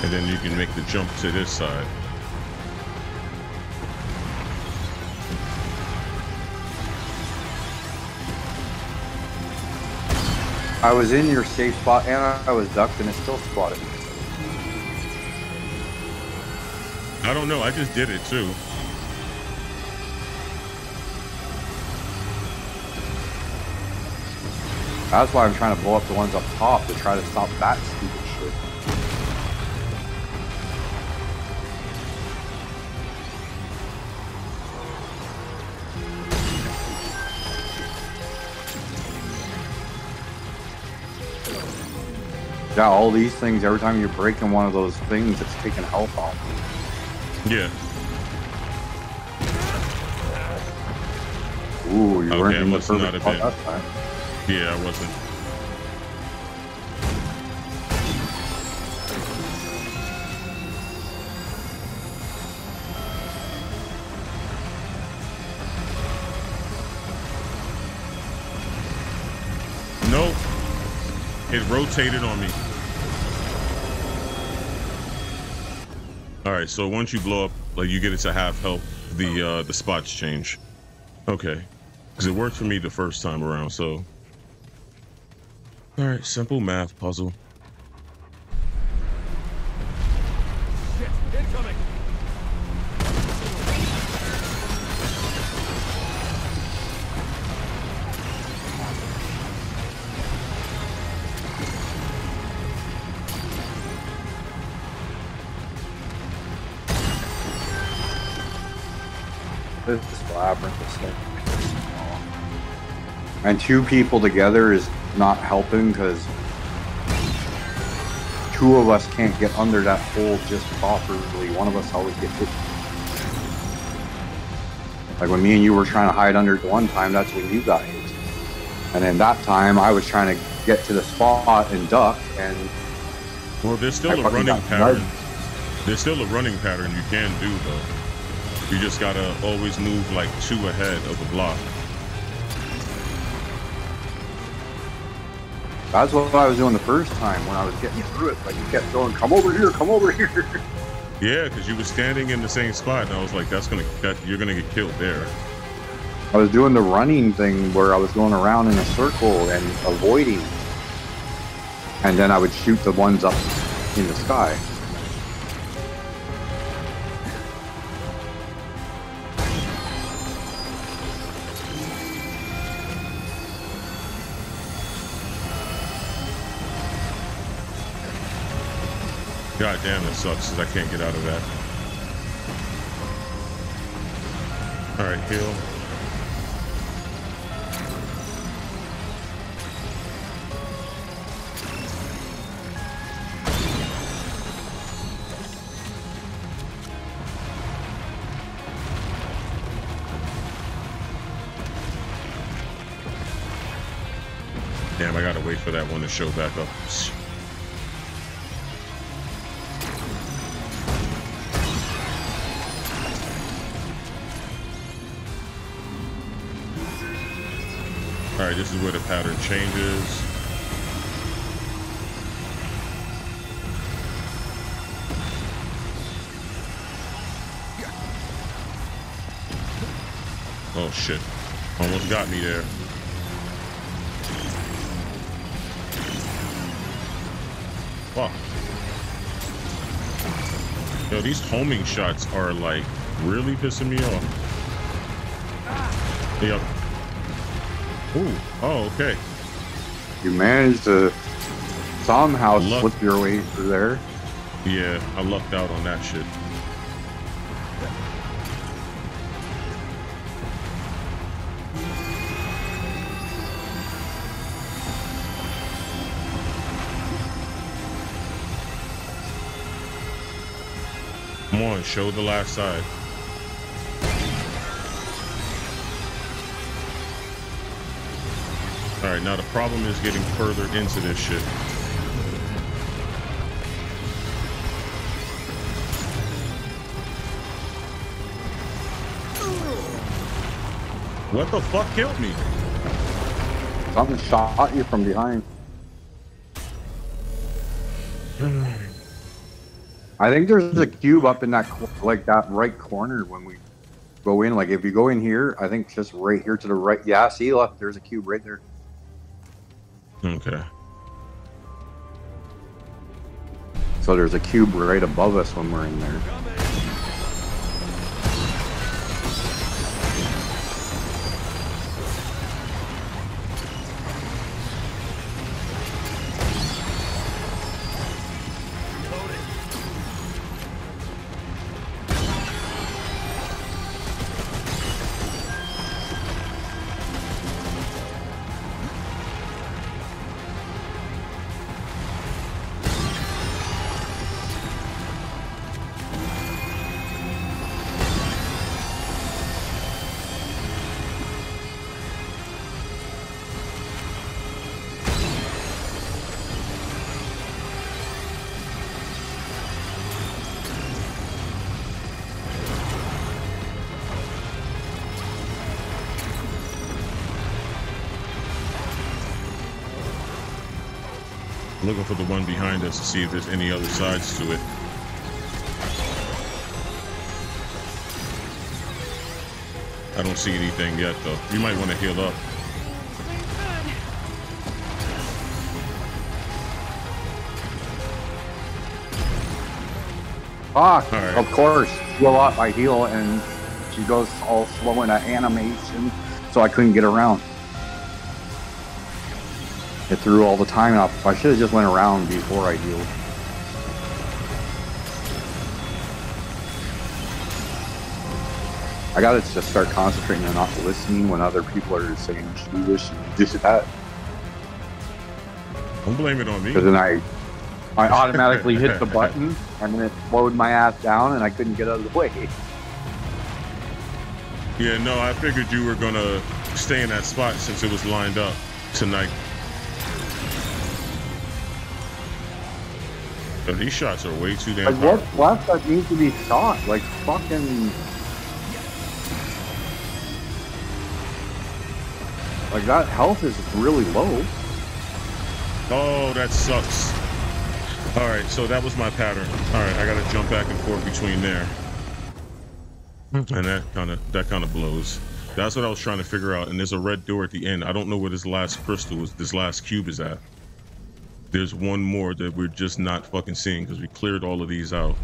and then you can make the jump to this side. I was in your safe spot and I was ducked and it still spotted me. I don't know, I just did it too. That's why I'm trying to blow up the ones up top to try to stop that stupid shit. Yeah, all these things, every time you're breaking one of those things, it's taking health off. Yeah. Ooh, you Okay, weren't in the perfect spot that time. Yeah, I wasn't. It rotated on me. All right, so once you blow up, like you get it to half health, the uh the spots change. Okay. Because it worked for me the first time around, so. Alright, simple math puzzle. This labyrinth is so And two people together is not helping because two of us can't get under that hole just properly. One of us always gets hit. Like when me and you were trying to hide under it one time, that's when you got hit. And then that time I was trying to get to the spot and duck and Well, there's still I a running pattern. There's still a running pattern you can do, though. You just gotta always move like two ahead of the block. That's what I was doing the first time when I was getting through it. Like you kept going, come over here, come over here. Yeah, because you were standing in the same spot, and I was like, "That's gonna, that, you're gonna get killed there." I was doing the running thing where I was going around in a circle and avoiding. And then I would shoot the ones up in the sky. God damn, that sucks because I can't get out of that. All right, heal. Damn, I gotta wait for that one to show back up. All right, this is where the pattern changes. Oh shit. Almost got me there. Fuck. Yo, these homing shots are like really pissing me off. Yep. Ooh. Oh, okay. You managed to somehow Luck. slip your way through there. Yeah, I lucked out on that shit. Come on, show the last side. Now the problem is getting further into this shit. What the fuck killed me? Something shot you from behind. I think there's a cube up in that like that right corner when we go in. Like if you go in here, I think just right here to the right. Yeah, see, look, there's a cube right there. Okay. So there's a cube right above us when we're in there. To see if there's any other sides to it. I don't see anything yet, though. You might want to heal up. Fuck! Right. Of course, heal up. I heal, and she goes all slow in an animation, so I couldn't get around. It threw all the time off. I should have just went around before I healed. I gotta just start concentrating on not listening when other people are saying, "You should do this, you should do that," Don't blame it on me. because then I, I automatically hit the button, and then it slowed my ass down, and I couldn't get out of the way. Yeah, no, I figured you were gonna stay in that spot since it was lined up tonight. But these shots are way too damn Like hard. what's left that needs to be shot? Like fucking. Like that health is really low. Oh, that sucks. All right, so that was my pattern. All right, I gotta jump back and forth between there, and that kind of that kind of blows. That's what I was trying to figure out. And there's a red door at the end. I don't know where this last crystal is. This last cube is at. There's one more that we're just not fucking seeing because we cleared all of these out.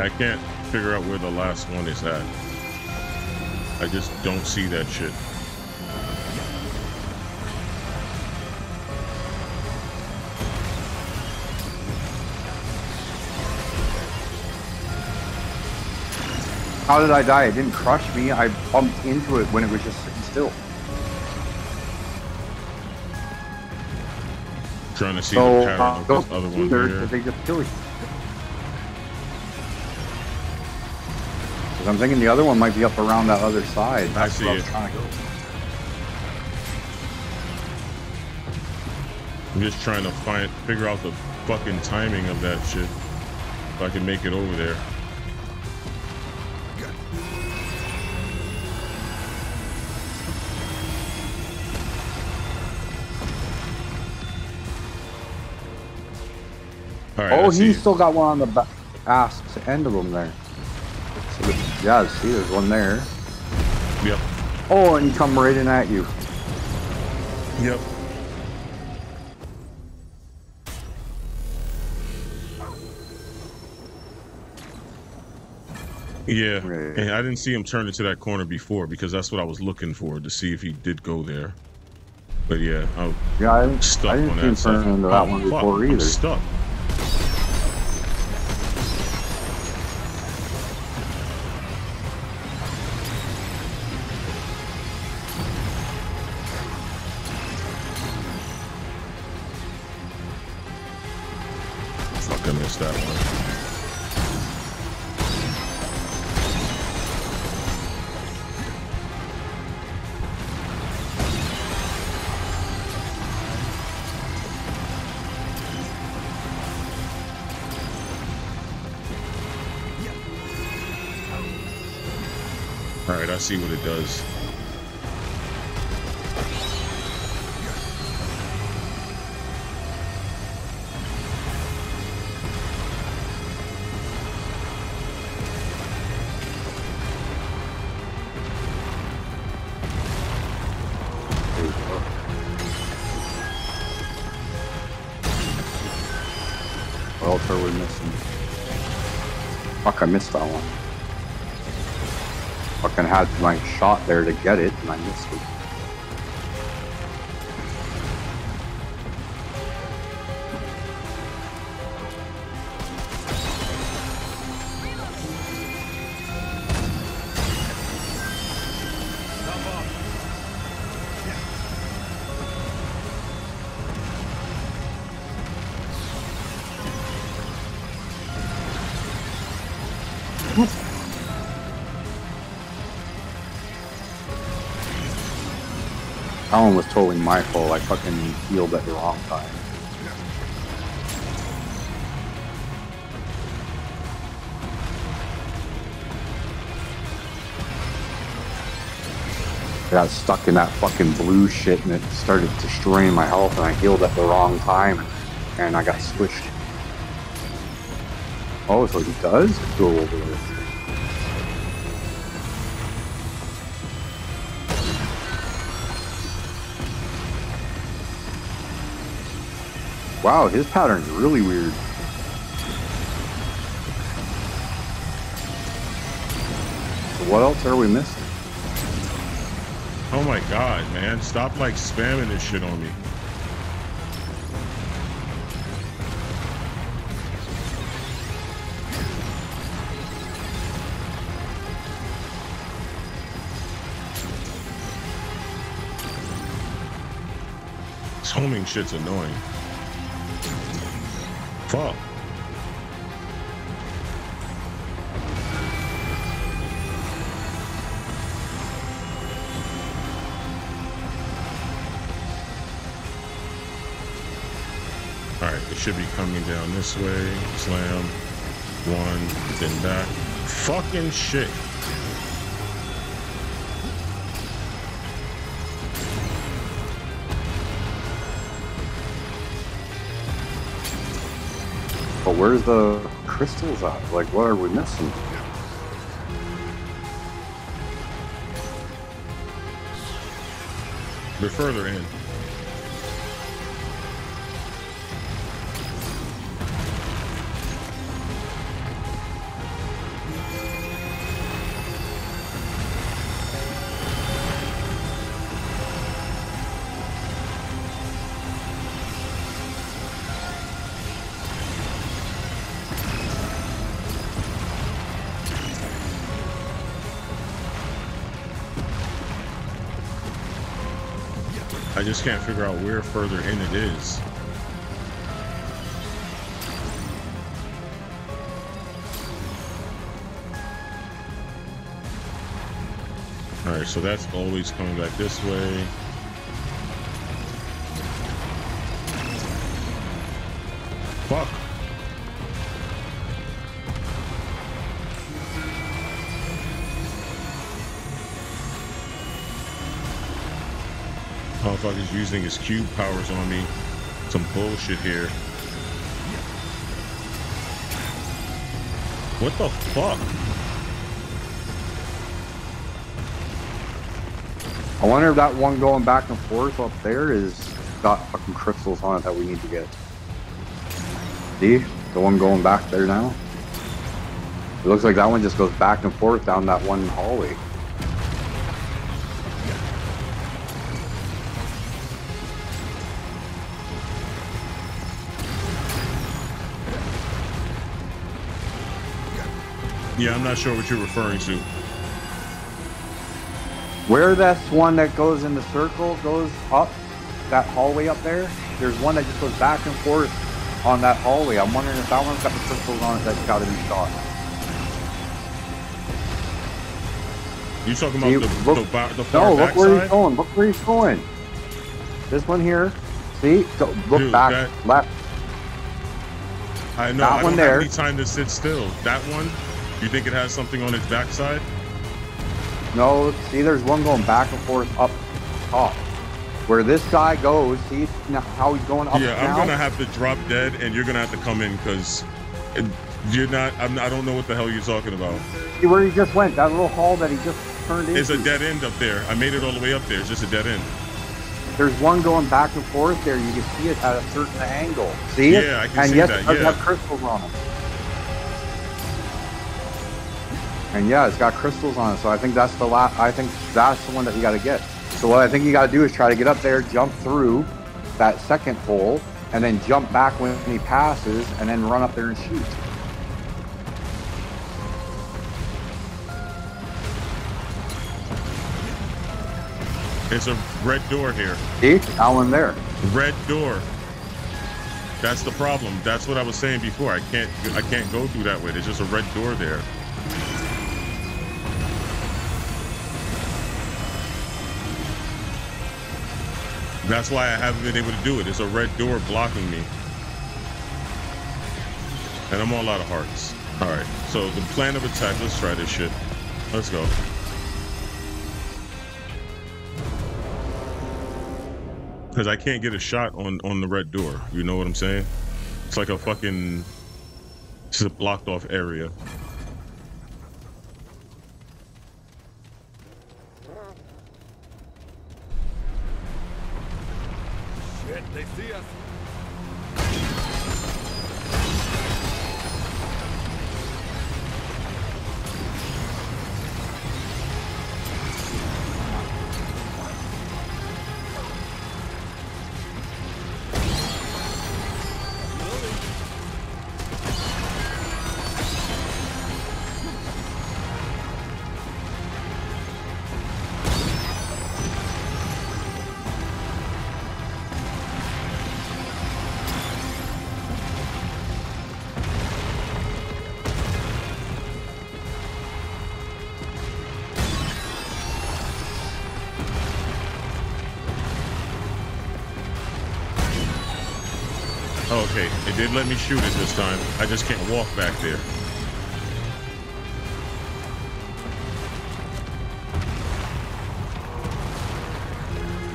I can't figure out where the last one is at. I just don't see that shit. How did I die? It didn't crush me. I bumped into it when it was just sitting still. Trying to see So the pattern uh, of this other one here. they just kill you. 'Cause I'm thinking the other one might be up around that other side. That's see I was it. trying to go. I'm just trying to find, figure out the fucking timing of that shit. If I can make it over there. Right, Oh, he still got one on the ass end of him there. Yeah, see, there's one there. Yep. Oh, and he come right in at you. Yep. Yeah, Right. and I didn't see him turn into that corner before because that's what I was looking for to see if he did go there. But yeah, I'm Yeah, I didn't, stuck I didn't on see him that side. turn into that Oh, one fuck, before I'm stuck. See what it does. We missing? Fuck, I missed that one. Fucking had my shot there to get it, and I missed it. Fucking healed at the wrong time. I got stuck in that fucking blue shit and it started destroying my health and I healed at the wrong time and I got squished. Oh, so he does go over there. Wow, his pattern's really weird. What else are we missing? Oh my god, man. Stop like spamming this shit on me. This homing shit's annoying. Fuck. Alright, it should be coming down this way. Slam. One, then back. Fucking shit. Where's the crystals at? Like, what are we missing? They're further in. I just can't figure out where further in it is. Alright, so that's always coming back this way. Motherfucker's using his cube powers on me. Some bullshit here. What the fuck? I wonder if that one going back and forth up there is got fucking crystals on it that we need to get. See? The one going back there now? It looks like that one just goes back and forth down that one hallway. Yeah, I'm not sure what you're referring to. Where that one that goes in the circle goes up, that hallway up there, there's one that just goes back and forth on that hallway. I'm wondering if that one's got the crystals on it that's got to be shot. You talking See, about the, look- the, the far No, look where he's going. Look where he's going. This one here. See? Go, look Dude, back, that- left. I know. that I one don't there. have any time to sit still. That one, you think it has something on its backside? No, see, there's one going back and forth up top. Where this guy goes, see how he's going up yeah, I'm now? gonna have to drop dead, and you're gonna have to come in because you're not. I'm, I don't know what the hell you're talking about. See where he just went, that little hall that he just turned into. It's a dead end up there. I made it all the way up there. It's just a dead end. There's one going back and forth there. You can see it at a certain angle. See it? Yeah, I can and see yes, that, it does yeah. have crystals on it. And yeah, it's got crystals on it. So I think that's the la- I think that's the one that you got to get. So what I think you got to do is try to get up there, jump through that second hole, and then jump back when he passes, and then run up there and shoot. It's a red door here. See, one there. Red door. That's the problem. That's what I was saying before. I can't. I can't go through that way. There's just a red door there. That's why I haven't been able to do it. It's a red door blocking me. And I'm all out of hearts. Alright, so the plan of attack, let's try this shit. Let's go. Because I can't get a shot on, on the red door. You know what I'm saying? It's like a fucking... It's a blocked off area. Did let me shoot it this time. I just can't walk back there.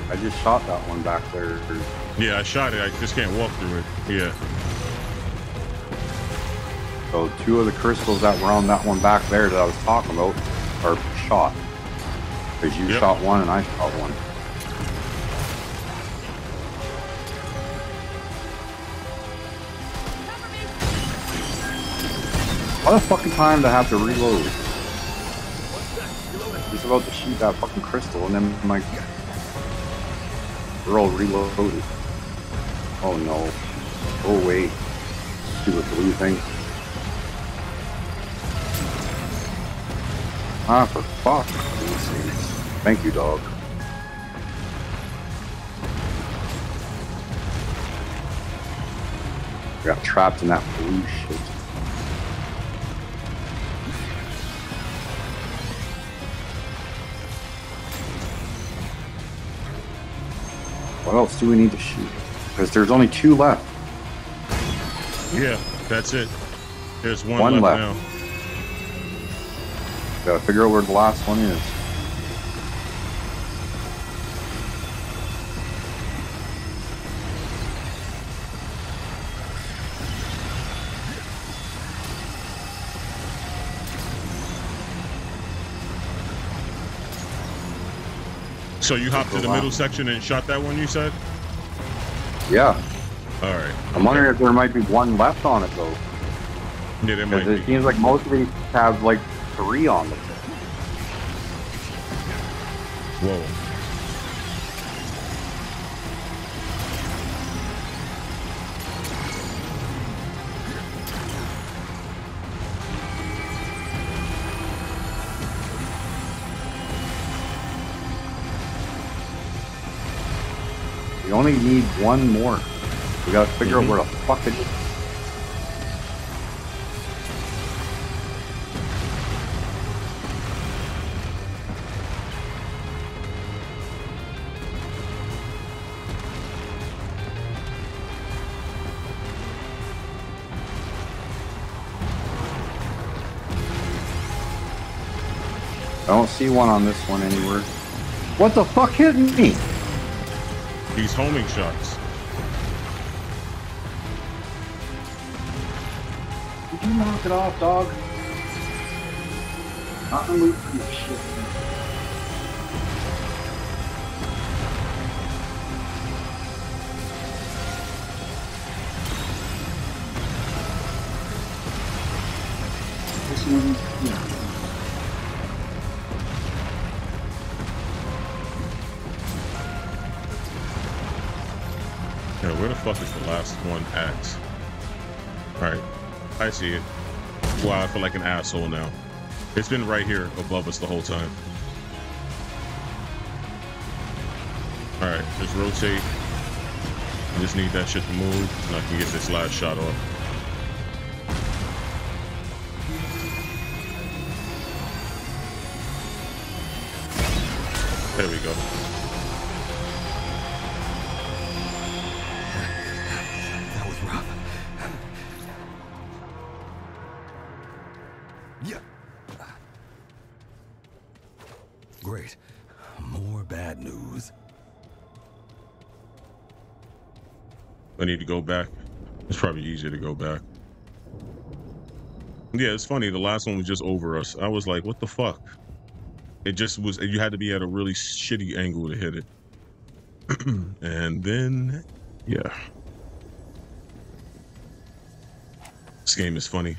I just shot that one back there. Yeah, I shot it. I just can't walk through it. Yeah. So two of the crystals that were on that one back there that I was talking about are shot. Because you Yep. shot one and I shot one. What a fucking time to have to reload. He's about to shoot that fucking crystal and then my we're all reloaded. Oh no. Oh wait. Stupid blue thing. Ah, for fuck. Thank you, dog. Got trapped in that blue shit. What else do we need to shoot? Because there's only two left. Yeah, that's it. There's one, One left, left. now. Gotta figure out where the last one is. So you hopped to the middle section and shot that one. You said. Yeah. All right. I'm wondering if there might be one left on it though. Yeah, there might Because it be. seems like most of these have like three on them. Whoa. Only need one more. We gotta figure Mhm. out where the fuck it is. I don't see one on this one anywhere. What the fuck hit me? These homing shots. Did you knock it off, dog? Not remove from the shit. One axe. Alright. I see it. Wow, I feel like an asshole now. It's been right here above us the whole time. Alright, just rotate. I just need that shit to move, and I can get this last shot off. To go back. It's probably easier to go back. Yeah, it's funny. The last one was just over us. I was like, what the fuck? It just was, you had to be at a really shitty angle to hit it. and then, yeah. This game is funny.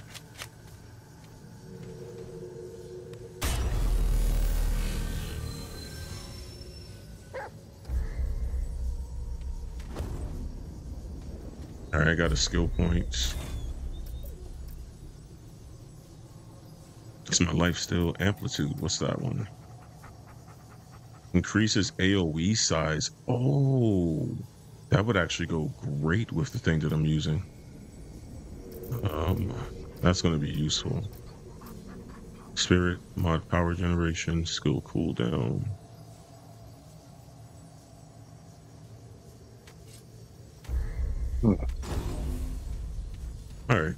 All right, I got a skill point. It's my life still amplitude. What's that one? Increases AoE size. Oh, that would actually go great with the thing that I'm using. Um, that's going to be useful. Spirit, mod power generation, skill cooldown. All right.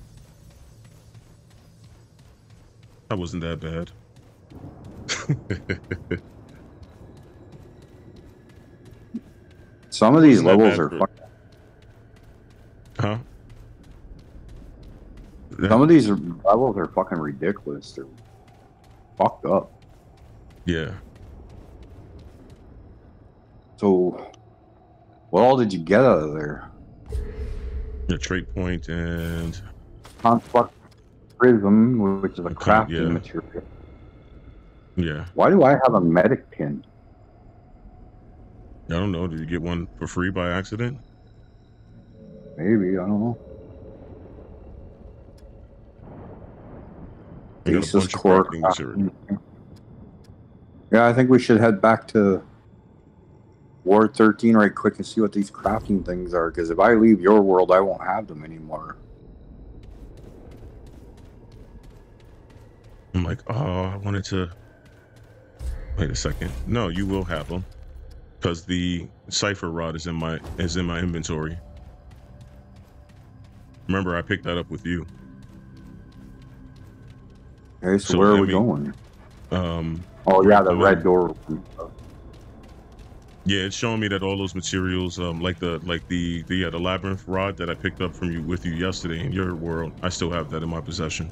That wasn't that bad. Some of these levels bad are huh? some of these levels are fucking ridiculous. They're fucked up. Yeah. So, what all did you get out of there? A trait point and Construct prism, which is a crafting yeah. material. yeah. Why do I have a medic pin? I don't know. Did you get one for free by accident? Maybe I don't know. Aces core crafting material. crafting. Yeah, I think we should head back to Ward 13 right quick and see what these crafting things are. Because if I leave your world, I won't have them anymore. I'm like, oh, I wanted to. Wait a second. No, you will have them. because the cipher rod is in my is in my inventory. Remember, I picked that up with you. Okay, so, So where are we going? Um, Oh yeah, the the red door. Yeah, it's showing me that all those materials, um, like the like the the yeah, the labyrinth rod that I picked up from you with you yesterday in your world, I still have that in my possession.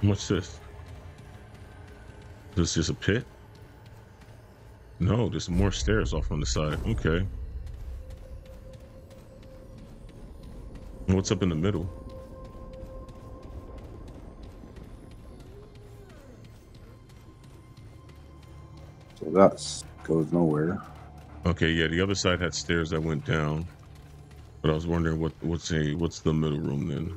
What's this? This is a pit? No, there's more stairs off on the side. Okay. What's up in the middle? That goes nowhere. Okay, yeah, the other side had stairs that went down. But I was wondering what what's a what's the middle room then?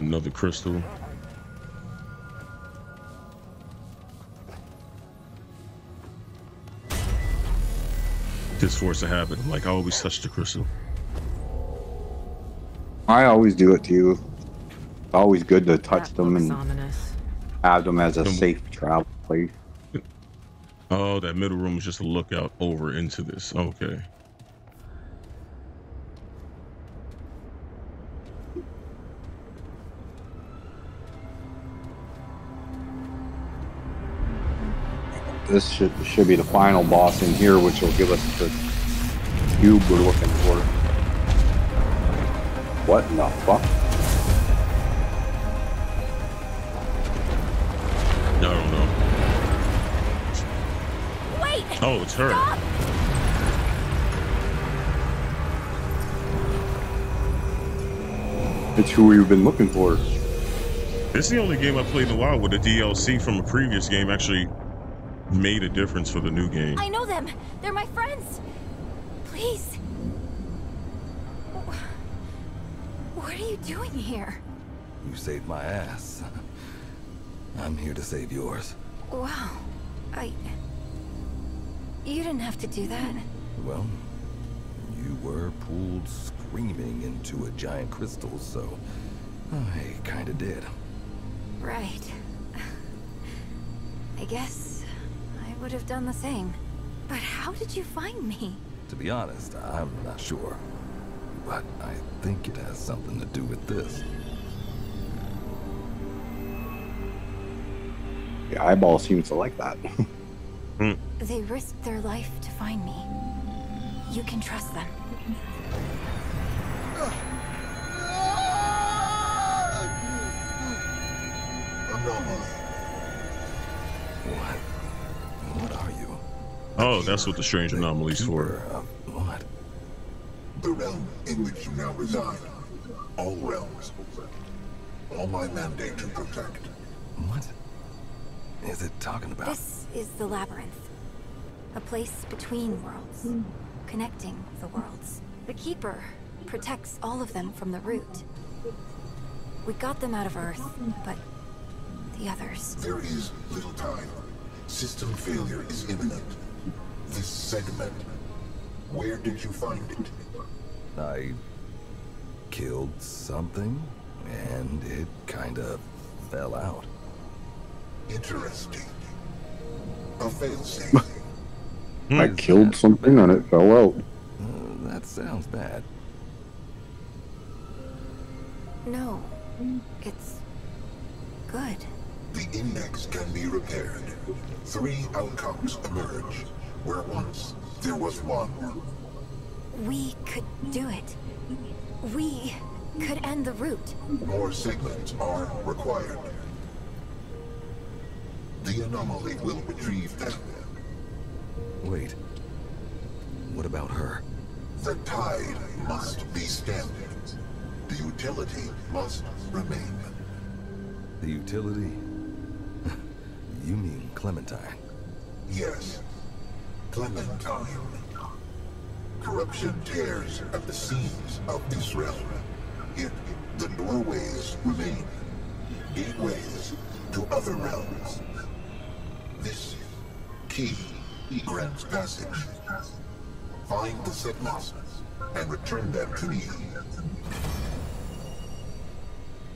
Another crystal. Just force a habit. I'm like, I always touch the crystal. I always do it too. Always good to touch That them and ominous. have them as a safe travel place. Oh, that middle room is just a lookout over into this. Okay. This should should be the final boss in here, which will give us the cube we're looking for. What in the fuck? I don't know. Wait! Oh, it's her. Stop! It's who we've been looking for. This is the only game I played in a while where the DLC from a previous game actually made a difference for the new game. I know them. They're my friends. Please. What are you doing here? You saved my ass. I'm here to save yours. Wow. I. You didn't have to do that. Well, you were pulled screaming into a giant crystal, so I kinda did. Right. I guess I would have done the same. But how did you find me? To be honest, I'm not sure. But I think it has something to do with this. The eyeball seems to like that. Hmm. They risked their life to find me. You can trust them. Oh, that's what the strange anomaly's for. What? The realm in which you now reside. All realms. All my mandate to protect. What is it talking about? This is the labyrinth. A place between worlds, hmm. connecting the worlds. The Keeper protects all of them from the root. We got them out of Earth, but the others. There is little time. System failure is imminent. This segment. Where did you find it? I killed something, and it kind of fell out. Interesting. A failsafe. I killed something and it fell out. Uh, that sounds bad. No, it's good. the index can be repaired. Three outcomes emerge. Where once there was one. We could do it. We could end the root. More segments are required. The anomaly will retrieve them. Wait. What about her? The tide must be stemmed. The utility must remain. The utility? you mean Clementine? Yes. Clementine. Corruption tears at the seams of this realm. Yet the doorways remain. Gateways to other realms. This key grants passage. Find the settlers and return them to me.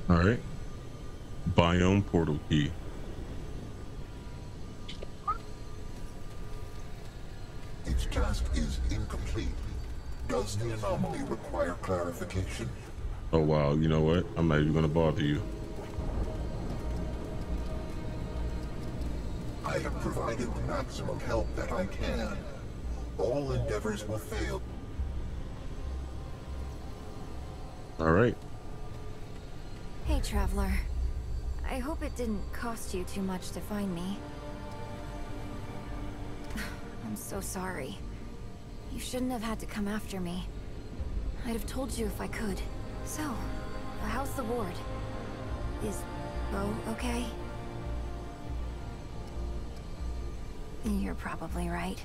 All right. Biome portal key. Does anomaly require clarification? Oh wow, you know what? I'm not even gonna bother you. I have provided the maximum help that I can. All endeavors will fail. All right. Hey, Traveler. I hope it didn't cost you too much to find me. I'm so sorry. You shouldn't have had to come after me. I'd have told you if I could. So, how's the ward? Is Bo okay? You're probably right.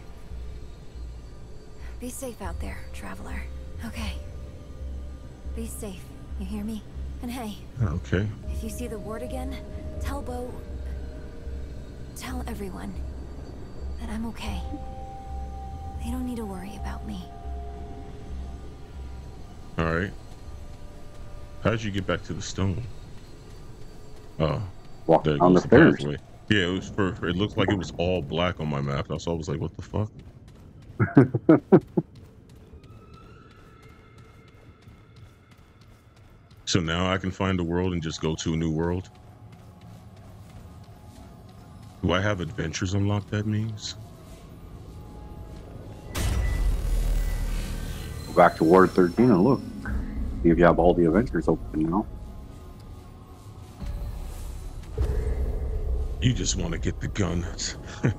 Be safe out there, Traveler. Okay. Be safe, you hear me? And hey, Okay. if you see the ward again, tell Bo... Tell everyone that I'm okay. They don't need to worry about me. All right. How did you get back to the stone? Oh, Walk there down the the stairs. pathway. Yeah, it was for. It looked like it was all black on my map. That's why I was like, "What the fuck?" so now I can find a world and just go to a new world. Do I have adventures unlocked? That means. Go back to Ward 13 and look. If you have all the adventures open now. You just want to get the guns.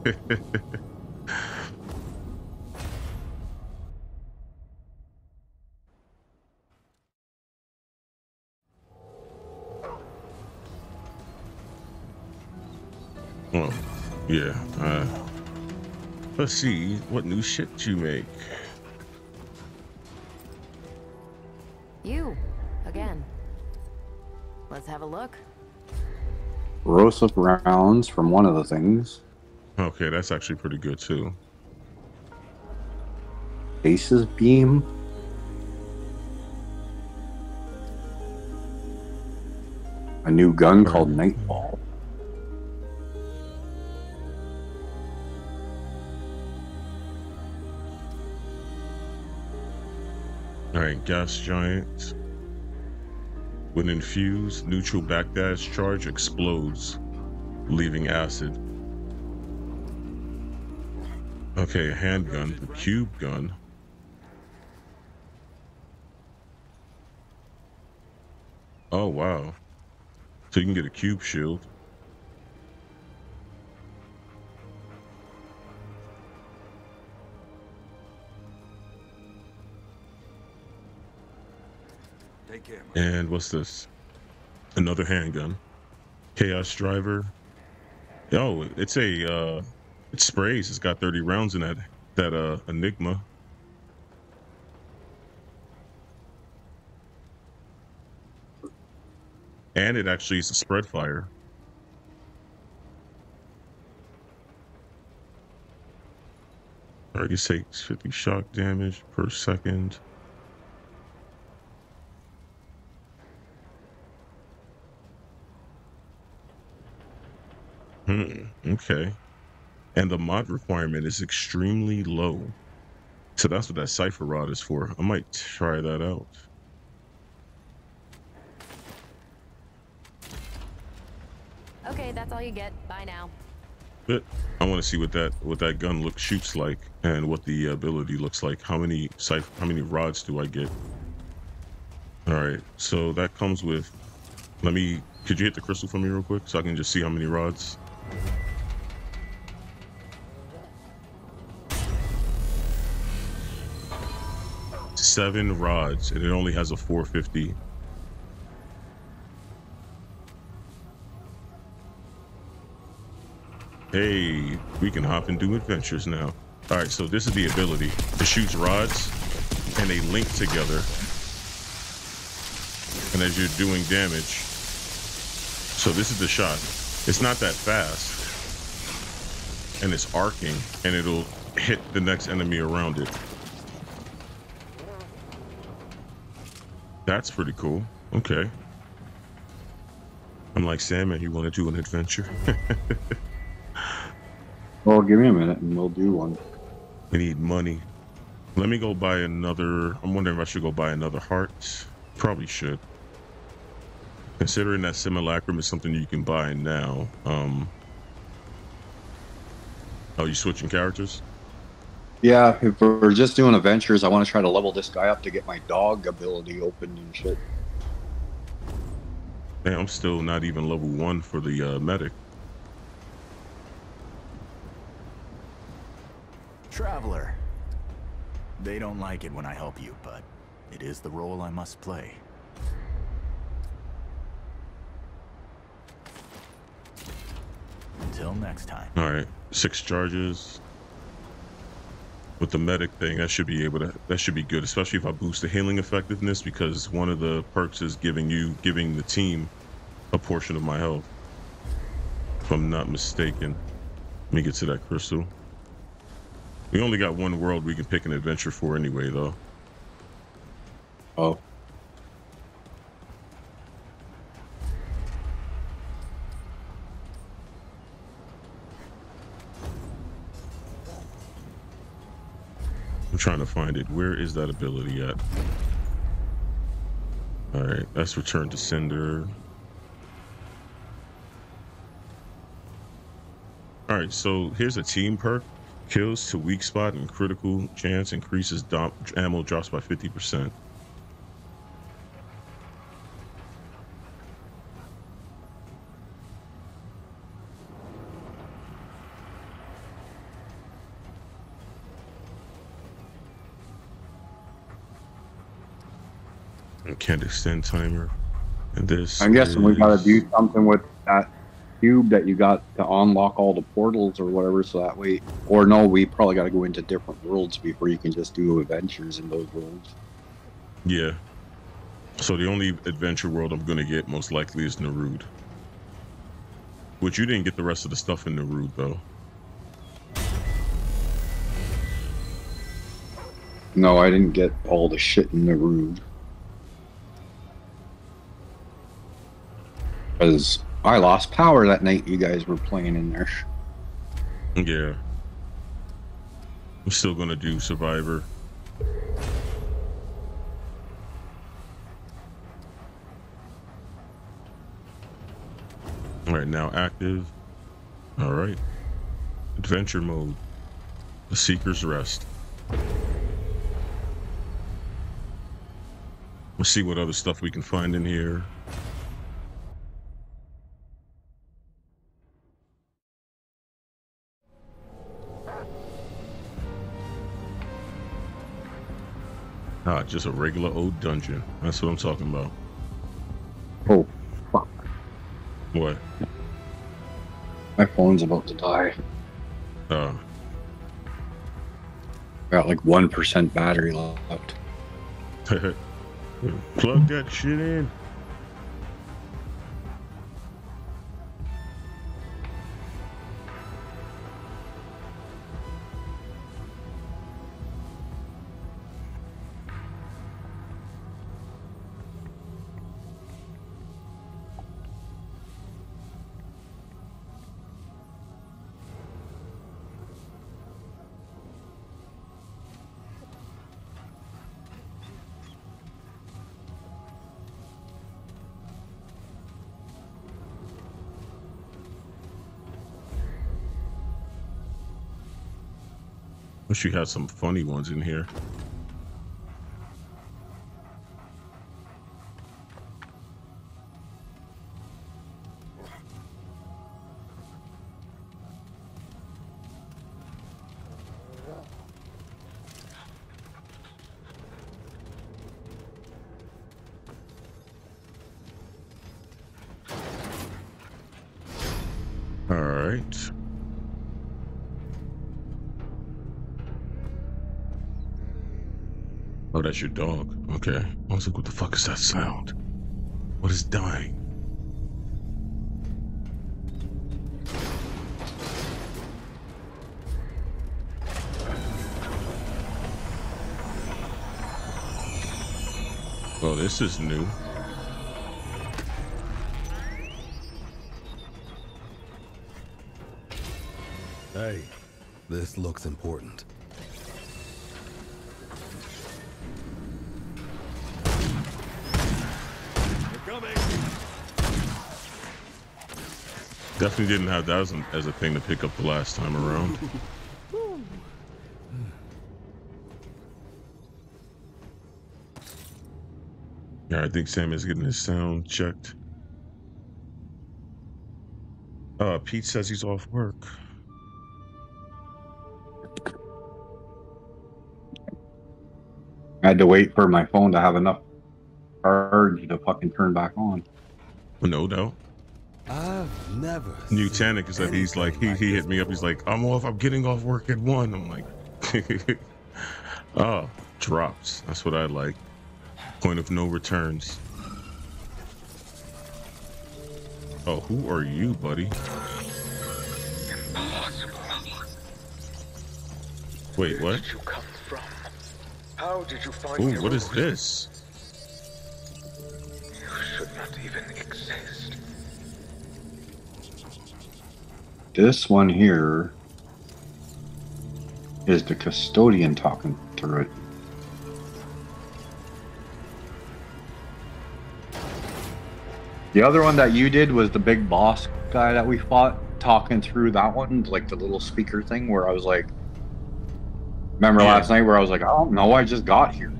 well, yeah. Uh, let's see what new shit you make. You, again. Let's have a look. Corrosive rounds from one of the things. Okay, that's actually pretty good too. Aces beam. A new gun called Nightfall. Gas giant. When infused, neutral backdash charge explodes, leaving acid. Okay, a handgun, the cube gun. Oh wow. So you can get a cube shield. And what's this? Another handgun. Chaos driver. Oh, it's a uh it sprays. It's got 30 rounds in that that uh enigma. And it actually is a spread fire. Target takes 50 shock damage per second. Hmm, okay. And the mod requirement is extremely low. So that's what that cipher rod is for. I might try that out. Okay, that's all you get. Bye now. But I want to see what that what that gun look shoots like and what the ability looks like. How many cipher how many rods do I get? All right. So that comes with let me could you hit the crystal for me real quick so I can just see how many rods? Seven rods, and it only has a 450. Hey, we can hop and do adventures now. All right, so this is the ability. It shoots rods, and they link together. And as you're doing damage, so this is the shot. It's not that fast, and it's arcing, and it'll hit the next enemy around it. That's pretty cool. Okay. I'm like Sam, and you want to do an adventure? Well, give me a minute and we'll do one. we need money. Let me go buy another. I'm wondering if I should go buy another heart. Probably should. Considering that simulacrum is something you can buy now. Um. Oh, you switching characters? Yeah, if we're just doing adventures, I want to try to level this guy up to get my dog ability open and shit. Man, I'm still not even level one for the uh, medic. Traveler. They don't like it when I help you, but it is the role I must play. Until next time. All right, six charges. With the medic thing, that should be able to. That should be good, especially if I boost the healing effectiveness, because one of the perks is giving you, giving the team, a portion of my health. If I'm not mistaken. Let me get to that crystal. We only got one world we can pick an adventure for anyway, though. Oh. I'm trying to find it. Where is that ability at? All right, let's return to sender. All right, so here's a team perk. Kills to weak spot and critical chance increases ammo drops by 50%. Can't extend timer. And this. I'm guessing we gotta do something with that cube that you got to unlock all the portals or whatever, so that way. Or no, we probably gotta go into different worlds before you can just do adventures in those worlds. Yeah. So the only adventure world I'm gonna get most likely is N'Erud. Which you didn't get the rest of the stuff in N'Erud though. No, I didn't get all the shit in the Because I lost power that night you guys were playing in there. Yeah. I'm still gonna do Survivor. Alright, now active. Alright. Adventure mode. The Seeker's Rest. Let's see what other stuff we can find in here. Just a regular old dungeon. That's what I'm talking about. Oh, fuck. What? My phone's about to die. Uh, Got like 1% battery left. plug that shit in. You had some funny ones in here. That's your dog. Okay. I was like, what the fuck is that sound? What is dying? Oh, this is new. Hey, this looks important. Definitely didn't have that as a, as a thing to pick up the last time around. Yeah, I think Sam is getting his sound checked. Uh, Pete says he's off work. I had to wait for my phone to have enough charge to fucking turn back on. No doubt. I've never. New seen is that he's like he anything he hit me up. He's like, I'm off. I'm getting off work at one. I'm like, oh, drops. That's what I like. Point of no returns. Oh, who are you, buddy? Wait, what? did you come from? How did you find Ooh, what is this? You should not even exist. This one here is the custodian talking through it. The other one that you did was the big boss guy that we fought talking through that one, like the little speaker thing where I was like, remember Yeah. last night where I was like, I don't know, I just got here.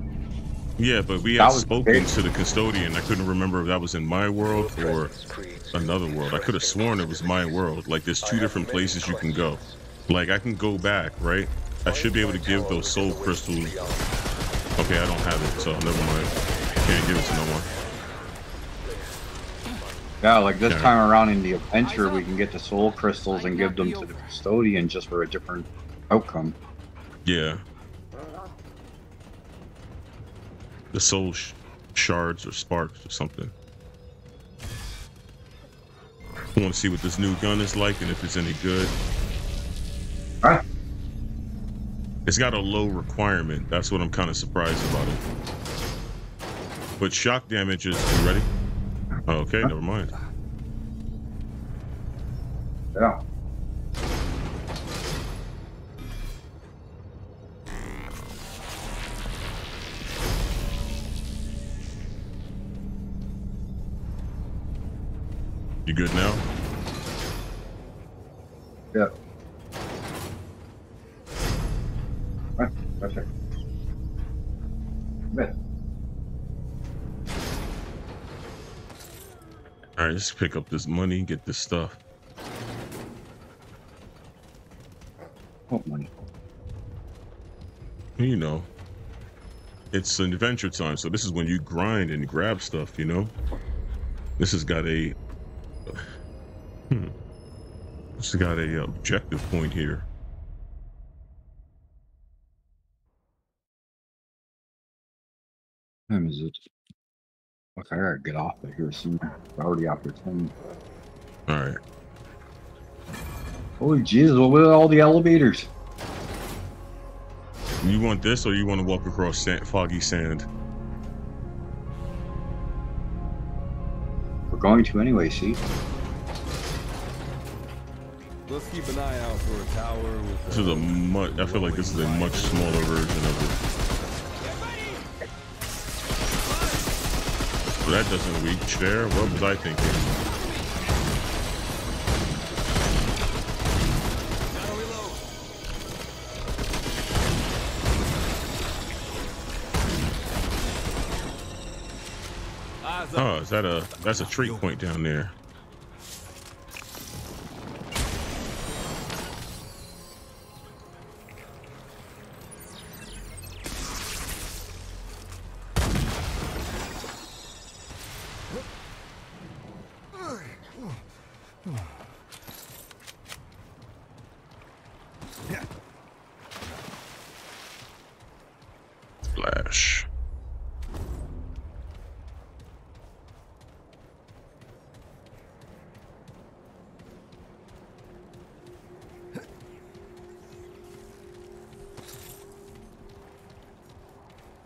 Yeah, but we That had spoken big. to the custodian. I couldn't remember if that was in my world or another world. I could have sworn it was my world. Like, there's two different places you can go. Like, I can go back, right? I should be able to give those soul crystals. Okay, I don't have it, so never mind. Can't give it to no one. Yeah, like this time around in the adventure, we can get the soul crystals and give them to the custodian just for a different outcome. Yeah. The soul sh- shards or sparks or something. I want to see what this new gun is like and if it's any good. Alright. It's got a low requirement. That's what I'm kind of surprised about it. But shock damage is. You ready? Okay, never mind. Yeah. You good now? Yeah. Right, perfect. Good. All right, let's pick up this money, get this stuff. What money? You know, it's an adventure time, so this is when you grind and grab stuff. You know, this has got a. Hmm. This has got a objective point here. What time is it? Okay, I gotta get off of here soon. It's already after 10. All right. Holy Jesus, what with all the elevators? You want this, or you want to walk across sand, foggy sand? We're going to anyway, see? Let's keep an eye out for a tower with. This is a much. I feel like this is a much smaller version of it. That doesn't reach there. What was I thinking? Oh, is that a that's a trait point down there?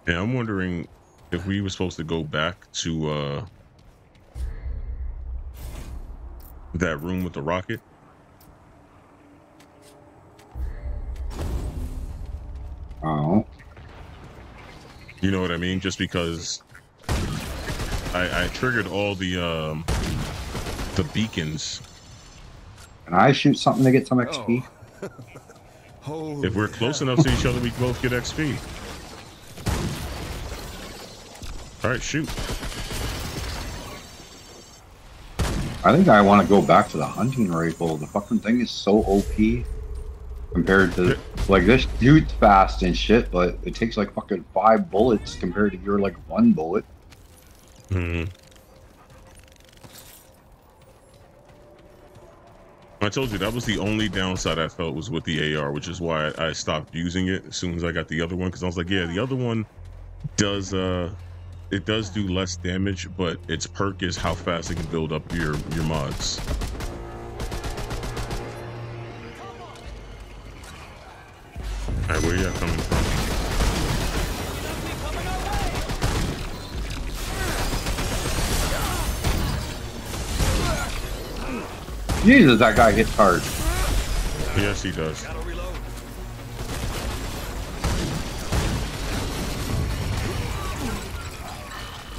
Yeah, I'm wondering if we were supposed to go back to uh that room with the rocket. Oh. You know what I mean? Just because I, I triggered all the um the beacons. Can I shoot something to get some XP? If we're close enough to each other, we both get XP. All right, shoot. I think I want to go back to the hunting rifle. The fucking thing is so OP compared to like this shoots fast and shit, but it takes like fucking five bullets compared to your like one bullet. Hmm. I told you that was the only downside I felt was with the AR, which is why I, I stopped using it as soon as I got the other one. Because I was like, yeah, the other one does uh, it does do less damage, but its perk is how fast it can build up your your mods. All right, where you coming from? Jesus, that guy hits hard. Yes, he does.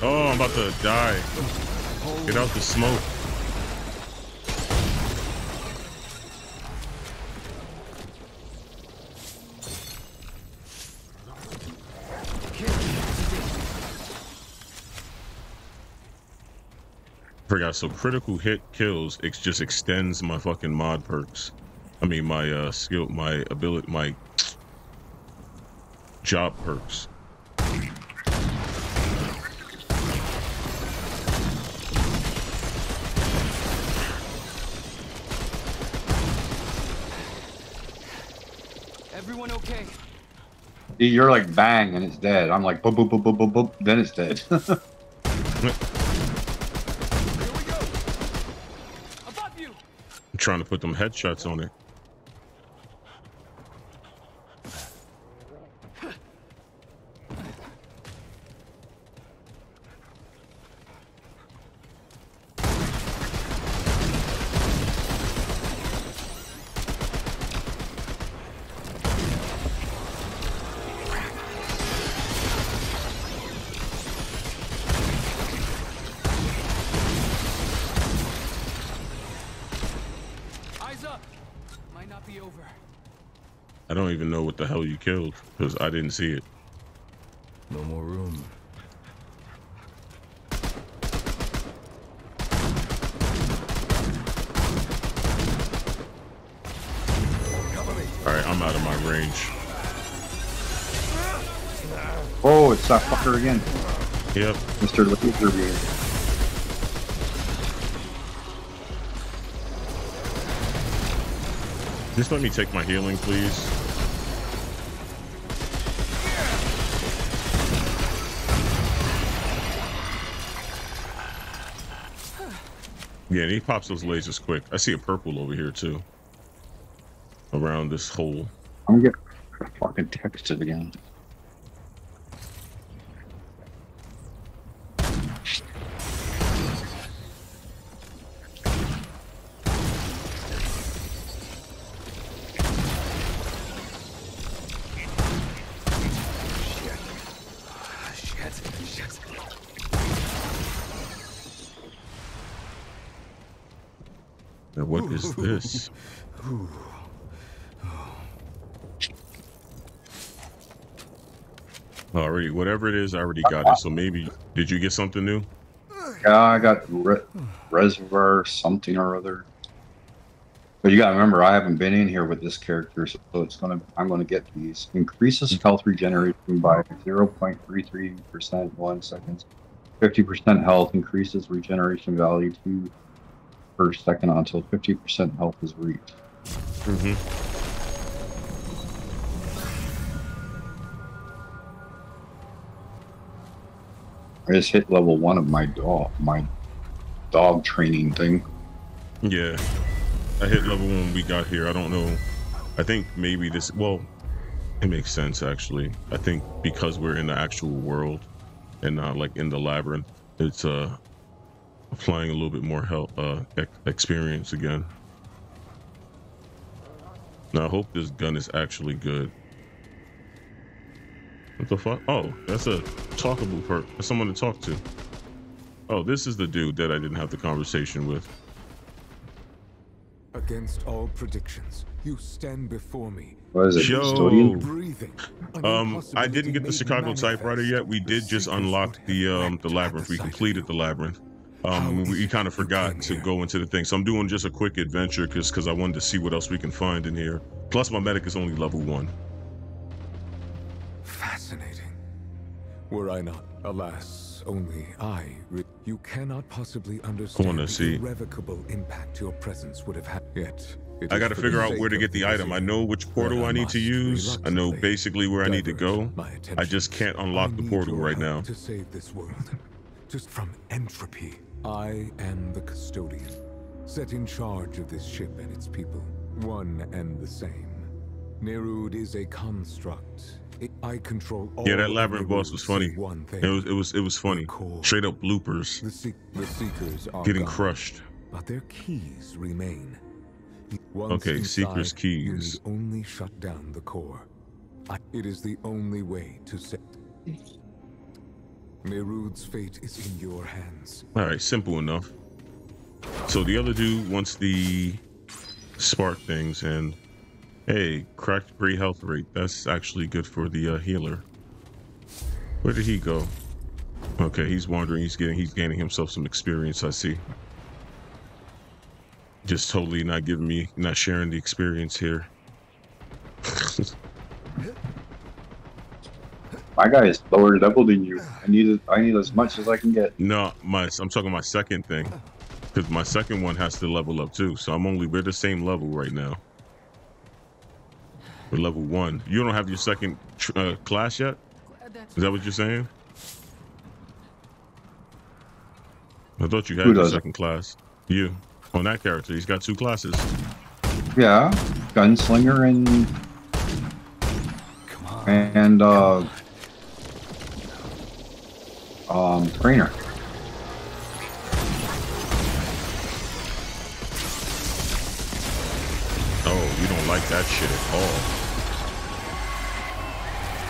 Oh, I'm about to die. Get out the smoke. Forgot. So critical hit kills. It just extends my fucking mod perks. I mean my uh skill, my ability, my job perks. You're like bang and it's dead. I'm like boop boop boop boop boop boop. Then it's dead. I'm trying to put them headshots on it. Because I didn't see it. No more room. All right, I'm out of my range. oh, it's that fucker again. Yep. Mr. Laser Beam. Just let me take my healing, please. Yeah, and he pops those lasers quick. I see a purple over here too. Around this hole. I'm getting fucking texted again. Now, what is this? Already, whatever it is, I already got it. So maybe, did you get something new? Yeah, I got re- reservoir something or other. But you gotta remember, I haven't been in here with this character, so it's gonna. I'm gonna get these. Increases hmm. health regeneration by 0.33 percent one seconds. 50 percent health increases regeneration value two per second until 50 percent health is reached. Mm-hmm. I just hit level one of my dog, my dog training thing. Yeah, I hit level one when we got here. I don't know. I think maybe this. Well, It makes sense actually. I think because we're in the actual world and not like in the labyrinth, it's uh applying a little bit more help uh ex- experience again. Now I hope this gun is actually good. What the fuck? Oh, that's a talkable per that's someone to talk to. Oh, this is the dude that I didn't have the conversation with. Against all predictions, you stand before me. What is it? Yo. Breathing. Um, I didn't get the Chicago typewriter yet. We did just unlock the um the labyrinth. We completed the labyrinth. Um, we, we kind of forgot to go into the thing, so I'm doing just a quick adventure because because I wanted to see what else we can find in here. Plus, my medic is only level one. Fascinating. Were I not, alas, only I. re- You cannot possibly understand to see. the irrevocable impact your presence would have had. Yet, I got to figure out where to get the item. I know which portal I need to use. I know basically where I need to go. I just can't unlock I the portal right now. To save this world, just from entropy. I am the custodian, set in charge of this ship and its people, one and the same. N'Erud is a construct. I- I control all. Yeah, that labyrinth boss was funny. One thing. It was it was it was funny. Straight up bloopers. The, seek- the seekers are Getting gone, crushed. but their keys remain. Once Okay, Seeker's inside, You keys. only shut down the core. I- It is the only way to set. N'Erud's fate is in your hands. All right, simple enough. So the other dude wants the spark things, and hey, cracked great health rate. That's actually good for the uh, healer. Where did he go? Okay, he's wandering. He's getting. He's gaining himself some experience. I see. Just totally not giving me, not sharing the experience here. My guy is lower level than you. I need I need as much as I can get. No, my I'm talking my second thing, because my second one has to level up too. So I'm only we're the same level right now. We're level one. You don't have your second tr- uh, class yet. Is that what you're saying? I thought you had Who your second class. You on that character. He's got two classes. Yeah, gunslinger and and uh, um, trainer. Oh, you don't like that shit at all.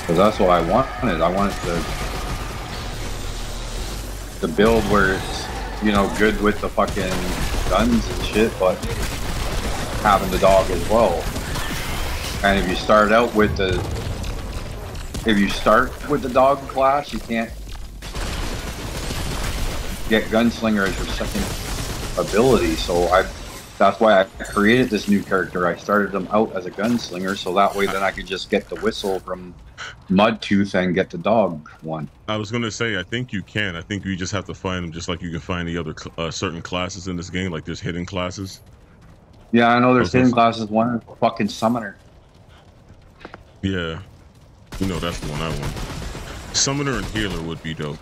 Because that's what I wanted. I wanted to the build where it's you know good with the fucking guns and shit, but having the dog as well. And if you start out with the if you start with the dog class, you can't get gunslinger as your second ability. So I that's why I created this new character. I started them out as a gunslinger, so that way then I could just get the whistle from Mudtooth and get the dog one. I was gonna say, I think you can. I think you just have to find them, just like you can find the other uh, certain classes in this game. Like there's hidden classes. Yeah, I know there's hidden classes. One is fucking summoner. Yeah, you know that's the one I want. Summoner and healer would be dope.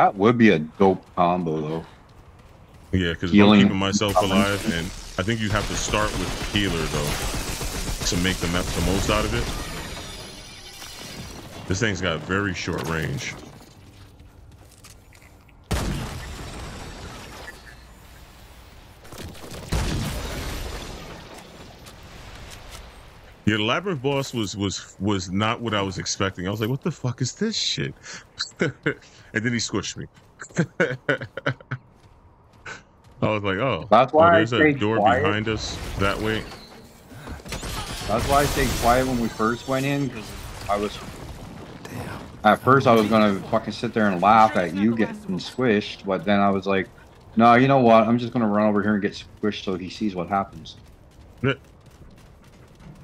That would be a dope combo though. Yeah, because I'm Healing. keeping myself alive, and I think you have to start with healer though to make the map the most out of it. This thing's got very short range. Yeah, the labyrinth boss was was was not what I was expecting. I was like, "What the fuck is this shit?" and then he squished me. I was like, "Oh, That's oh, why I there's a door quiet. behind us that way." That's why I stayed quiet when we first went in because I was. Damn. At first, I was gonna fucking sit there and laugh at you getting squished, but then I was like, "No, you know what? I'm just gonna run over here and get squished so he sees what happens."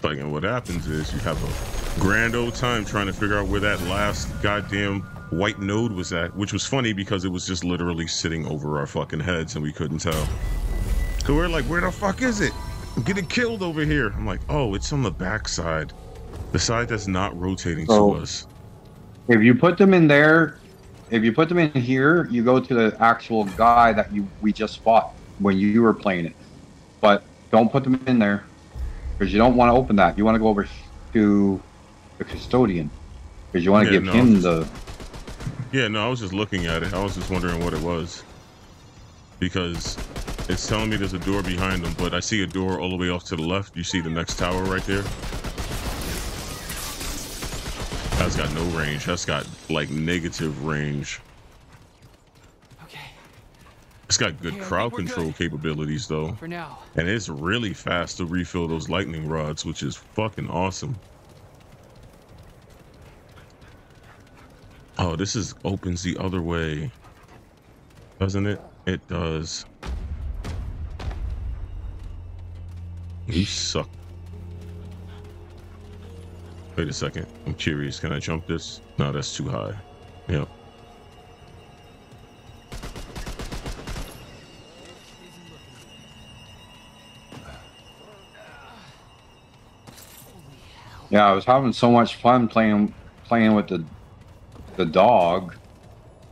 Fucking what happens is you have a grand old time trying to figure out where that last goddamn white node was at, which was funny because it was just literally sitting over our fucking heads and we couldn't tell. So we're like, where the fuck is it? I'm getting killed over here. I'm like, oh, it's on the backside. The side that's not rotating So- to us. If you put them in there, if you put them in here, you go to the actual guy that you we just fought when you were playing it. But don't put them in there because you don't want to open that. You want to go over to the custodian because you want to Yeah, give no. him the. Yeah, no, I was just looking at it. I was just wondering what it was. Because it's telling me there's a door behind them, but I see a door all the way off to the left. You see the next tower right there? That's got no range. That's got like negative range. Okay. It's got good Okay, crowd control good. capabilities though. For now. And it's really fast to refill those lightning rods, which is fucking awesome. Oh, this is opens the other way. Doesn't it? It does. You suck. Wait a second. I'm curious. Can I jump this? No, that's too high. Yep. Yeah, I was having so much fun playing playing with the the dog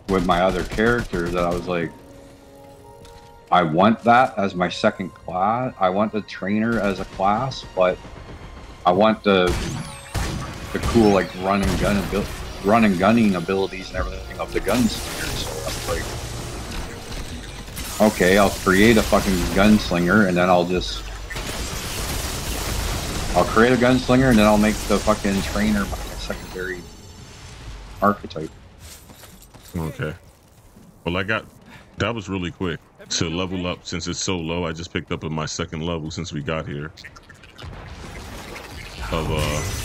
with my other character that I was like, I want that as my second class. I want the trainer as a class, but I want the the cool like run and gun abil- run and gunning abilities and everything of the gunslinger. So I was like, okay, I'll create a fucking gunslinger and then I'll just I'll create a gunslinger and then I'll make the fucking trainer my secondary archetype. Okay. Well, I got that was really quick. To level up, since it's so low, I just picked up at my second level since we got here. Of uh,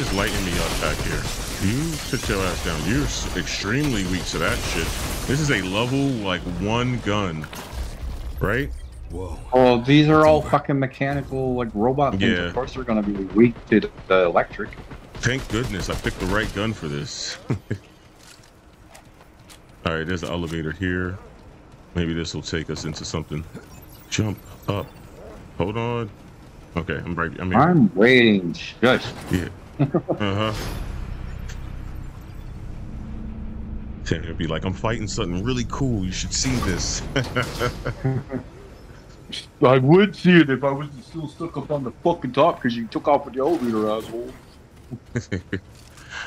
is lighting me up back here? You sit your ass down. You're extremely weak to that shit. This is a level like one gun, right? Whoa. Well, these are all fucking mechanical, like robot things. Yeah. Of course, they're gonna be weak to the electric. Thank goodness I picked the right gun for this. All right, there's an elevator here. Maybe this will take us into something. Jump up. Hold on. Okay, I'm right. I'm here. I'm waiting. Shush. Yeah. Uh huh. Then it'd be like, I'm fighting something really cool. You should see this. I would see it if I was still stuck up on the fucking top because you took off with the elevator, asshole. yeah,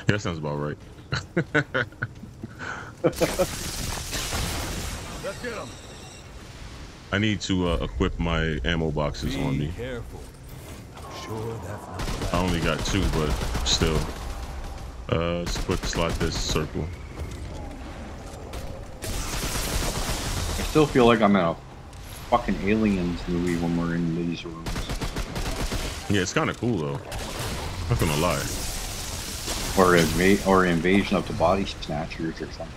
that sounds about right. Let's get him. I need to uh, equip my ammo boxes on me. careful. I'm sure that's not the I only got two, but still. Uh, let's quick slot this circle. I still feel like I'm in a fucking aliens movie when we're in these rooms. Yeah, it's kind of cool though. Not gonna lie. Or inva- or invasion of the body snatchers or something.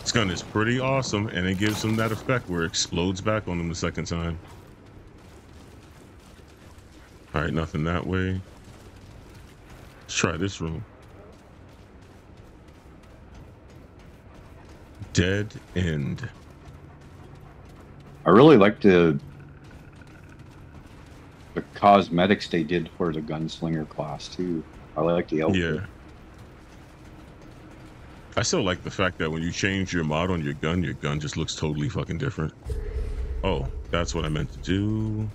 This gun is pretty awesome, and it gives them that effect where it explodes back on them the second time. All right, nothing that way. Let's try this room. Dead end. I really like the the cosmetics they did for the gunslinger class too. I like the outfit. Yeah. I still like the fact that when you change your mod on your gun, your gun just looks totally fucking different. Oh, that's what I meant to do.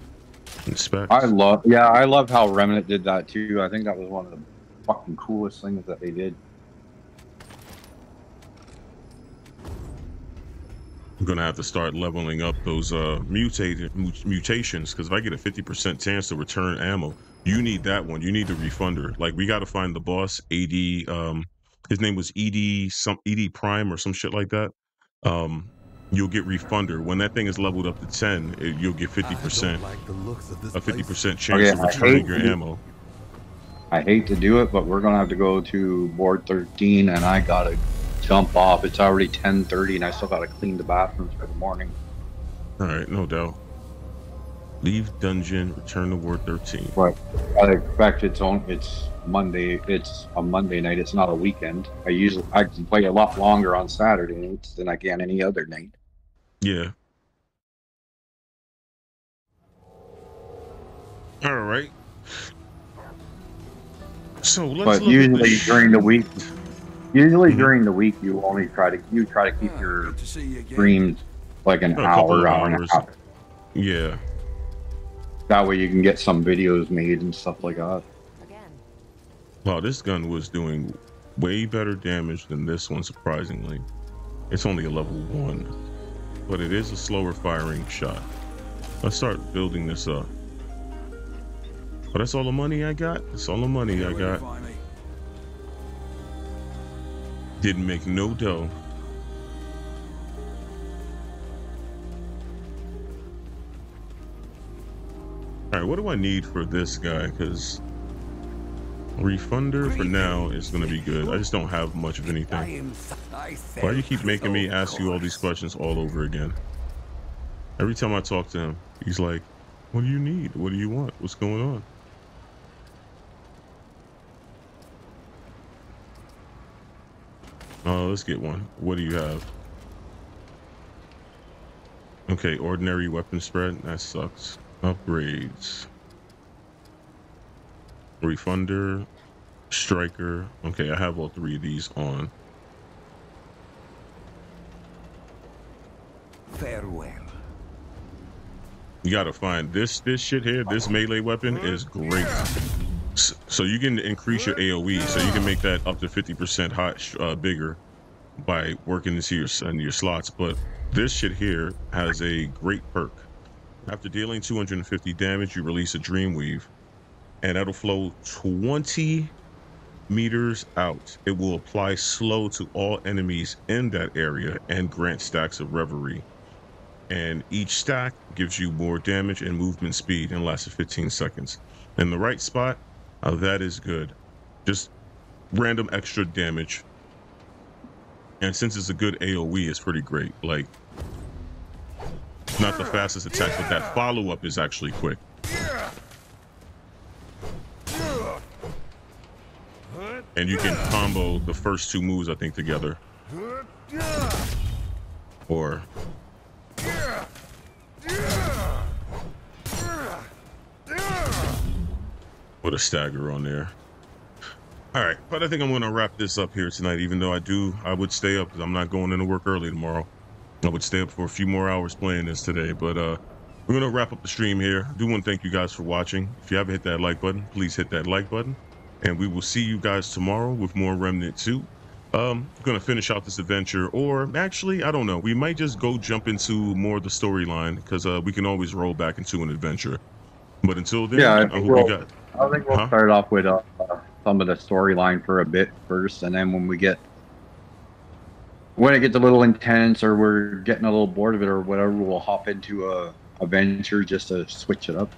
Inspect. I love, yeah, I love how Remnant did that too. I think that was one of the fucking coolest things that they did. I'm gonna have to start leveling up those uh mutated mutations because if I get a 50% chance to return ammo, you need that one. You need the refunder. Like we got to find the boss, AD. Um, his name was ED some ED Prime or some shit like that. Um, you'll get refunder when that thing is leveled up to 10. It, you'll get 50%, like the looks of this a 50% chance oh, Okay, of returning your to- ammo. I hate to do it, but we're gonna have to go to Ward 13, and I gotta jump off. It's already 10:30, and I still gotta clean the bathrooms for the morning. All right, no doubt. Leave dungeon, return to ward 13. But I expect it's on. It's Monday. It's a Monday night. It's not a weekend. I usually I can play a lot longer on Saturday nights than I can any other night. Yeah. All right. So let's but look usually at the during the week, usually Mhm. during the week, you only try to you try to keep your Good to see you again. streams like an A hour, hour and hours. a half. Yeah. That way you can get some videos made and stuff like that. Again. Wow, this gun was doing way better damage than this one, surprisingly. It's only a level one, but it is a slower firing shot. Let's start building this up. But that's all the money I got. That's all the money I got. Didn't make no dough. All right, what do I need for this guy? Because refunder for now is going to be good. I just don't have much of anything. Why do you keep making me ask you all these questions all over again? Every time I talk to him, he's like, "What do you need? What do you want? What's going on?" Oh, let's get one. What do you have? Okay, ordinary weapon spread. That sucks. Upgrades. Refunder. Striker. Okay, I have all three of these on. Farewell. You gotta find this this shit here. This melee weapon is great. So you can increase your AOE, so you can make that up to 50% hot uh, bigger by working this your and your slots. But this shit here has a great perk. After dealing 250 damage, you release a Dreamwave, and that'll flow 20 meters out. It will apply slow to all enemies in that area and grant stacks of reverie and each stack gives you more damage and movement speed and lasts for 15 seconds. In the right spot, uh, that is good. Just random extra damage. And since it's a good AoE, it's pretty great. Like, not the fastest attack, but that follow up is actually quick. And you can combo the first two moves, I think, together. Or Put a stagger on there. All right, but I think I'm going to wrap this up here tonight. Even though I do, I would stay up because I'm not going into work early tomorrow. I would stay up for a few more hours playing this today. But uh, we're going to wrap up the stream here. I do want to thank you guys for watching. If you haven't hit that like button, please hit that like button. And we will see you guys tomorrow with more Remnant 2. Um, going to finish out this adventure, or actually, I don't know. We might just go jump into more of the storyline because uh, we can always roll back into an adventure. But until then, Yeah, I I, think hope we'll- got. I think we'll Huh? start off with uh, uh, some of the storyline for a bit first, and then when we get when it gets a little intense or we're getting a little bored of it or whatever, we'll hop into a adventure just to switch it up.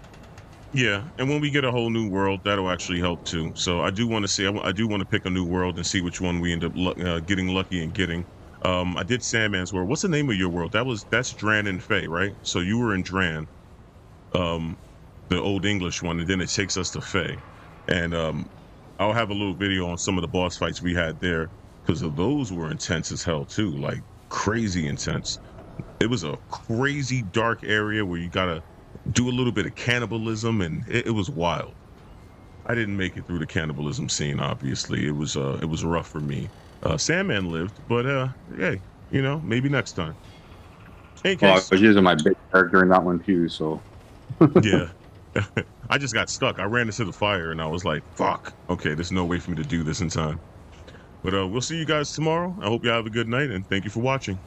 Yeah, and when we get a whole new world, that'll actually help too. So I do want to see, I, I do want to pick a new world and see which one we end up uh, getting lucky and getting. Um, I did Sandman's world. What's the name of your world? That was that's Dran and Fae, right? So you were in Dran, um, the old English one, and then it takes us to Fae, and um, I'll have a little video on some of the boss fights we had there because those were intense as hell too, like crazy intense. It was a crazy dark area where you gotta do a little bit of cannibalism, and it, it was wild. I didn't make it through the cannibalism scene. Obviously, it was uh, it was rough for me. Uh, Sandman lived, but uh, hey, you know, maybe next time. Hey, Well, I was using my big character in that one too, so yeah. I just got stuck. I ran into the fire, and I was like, "Fuck! Okay, there's no way for me to do this in time." But uh, we'll see you guys tomorrow. I hope you have a good night, and thank you for watching.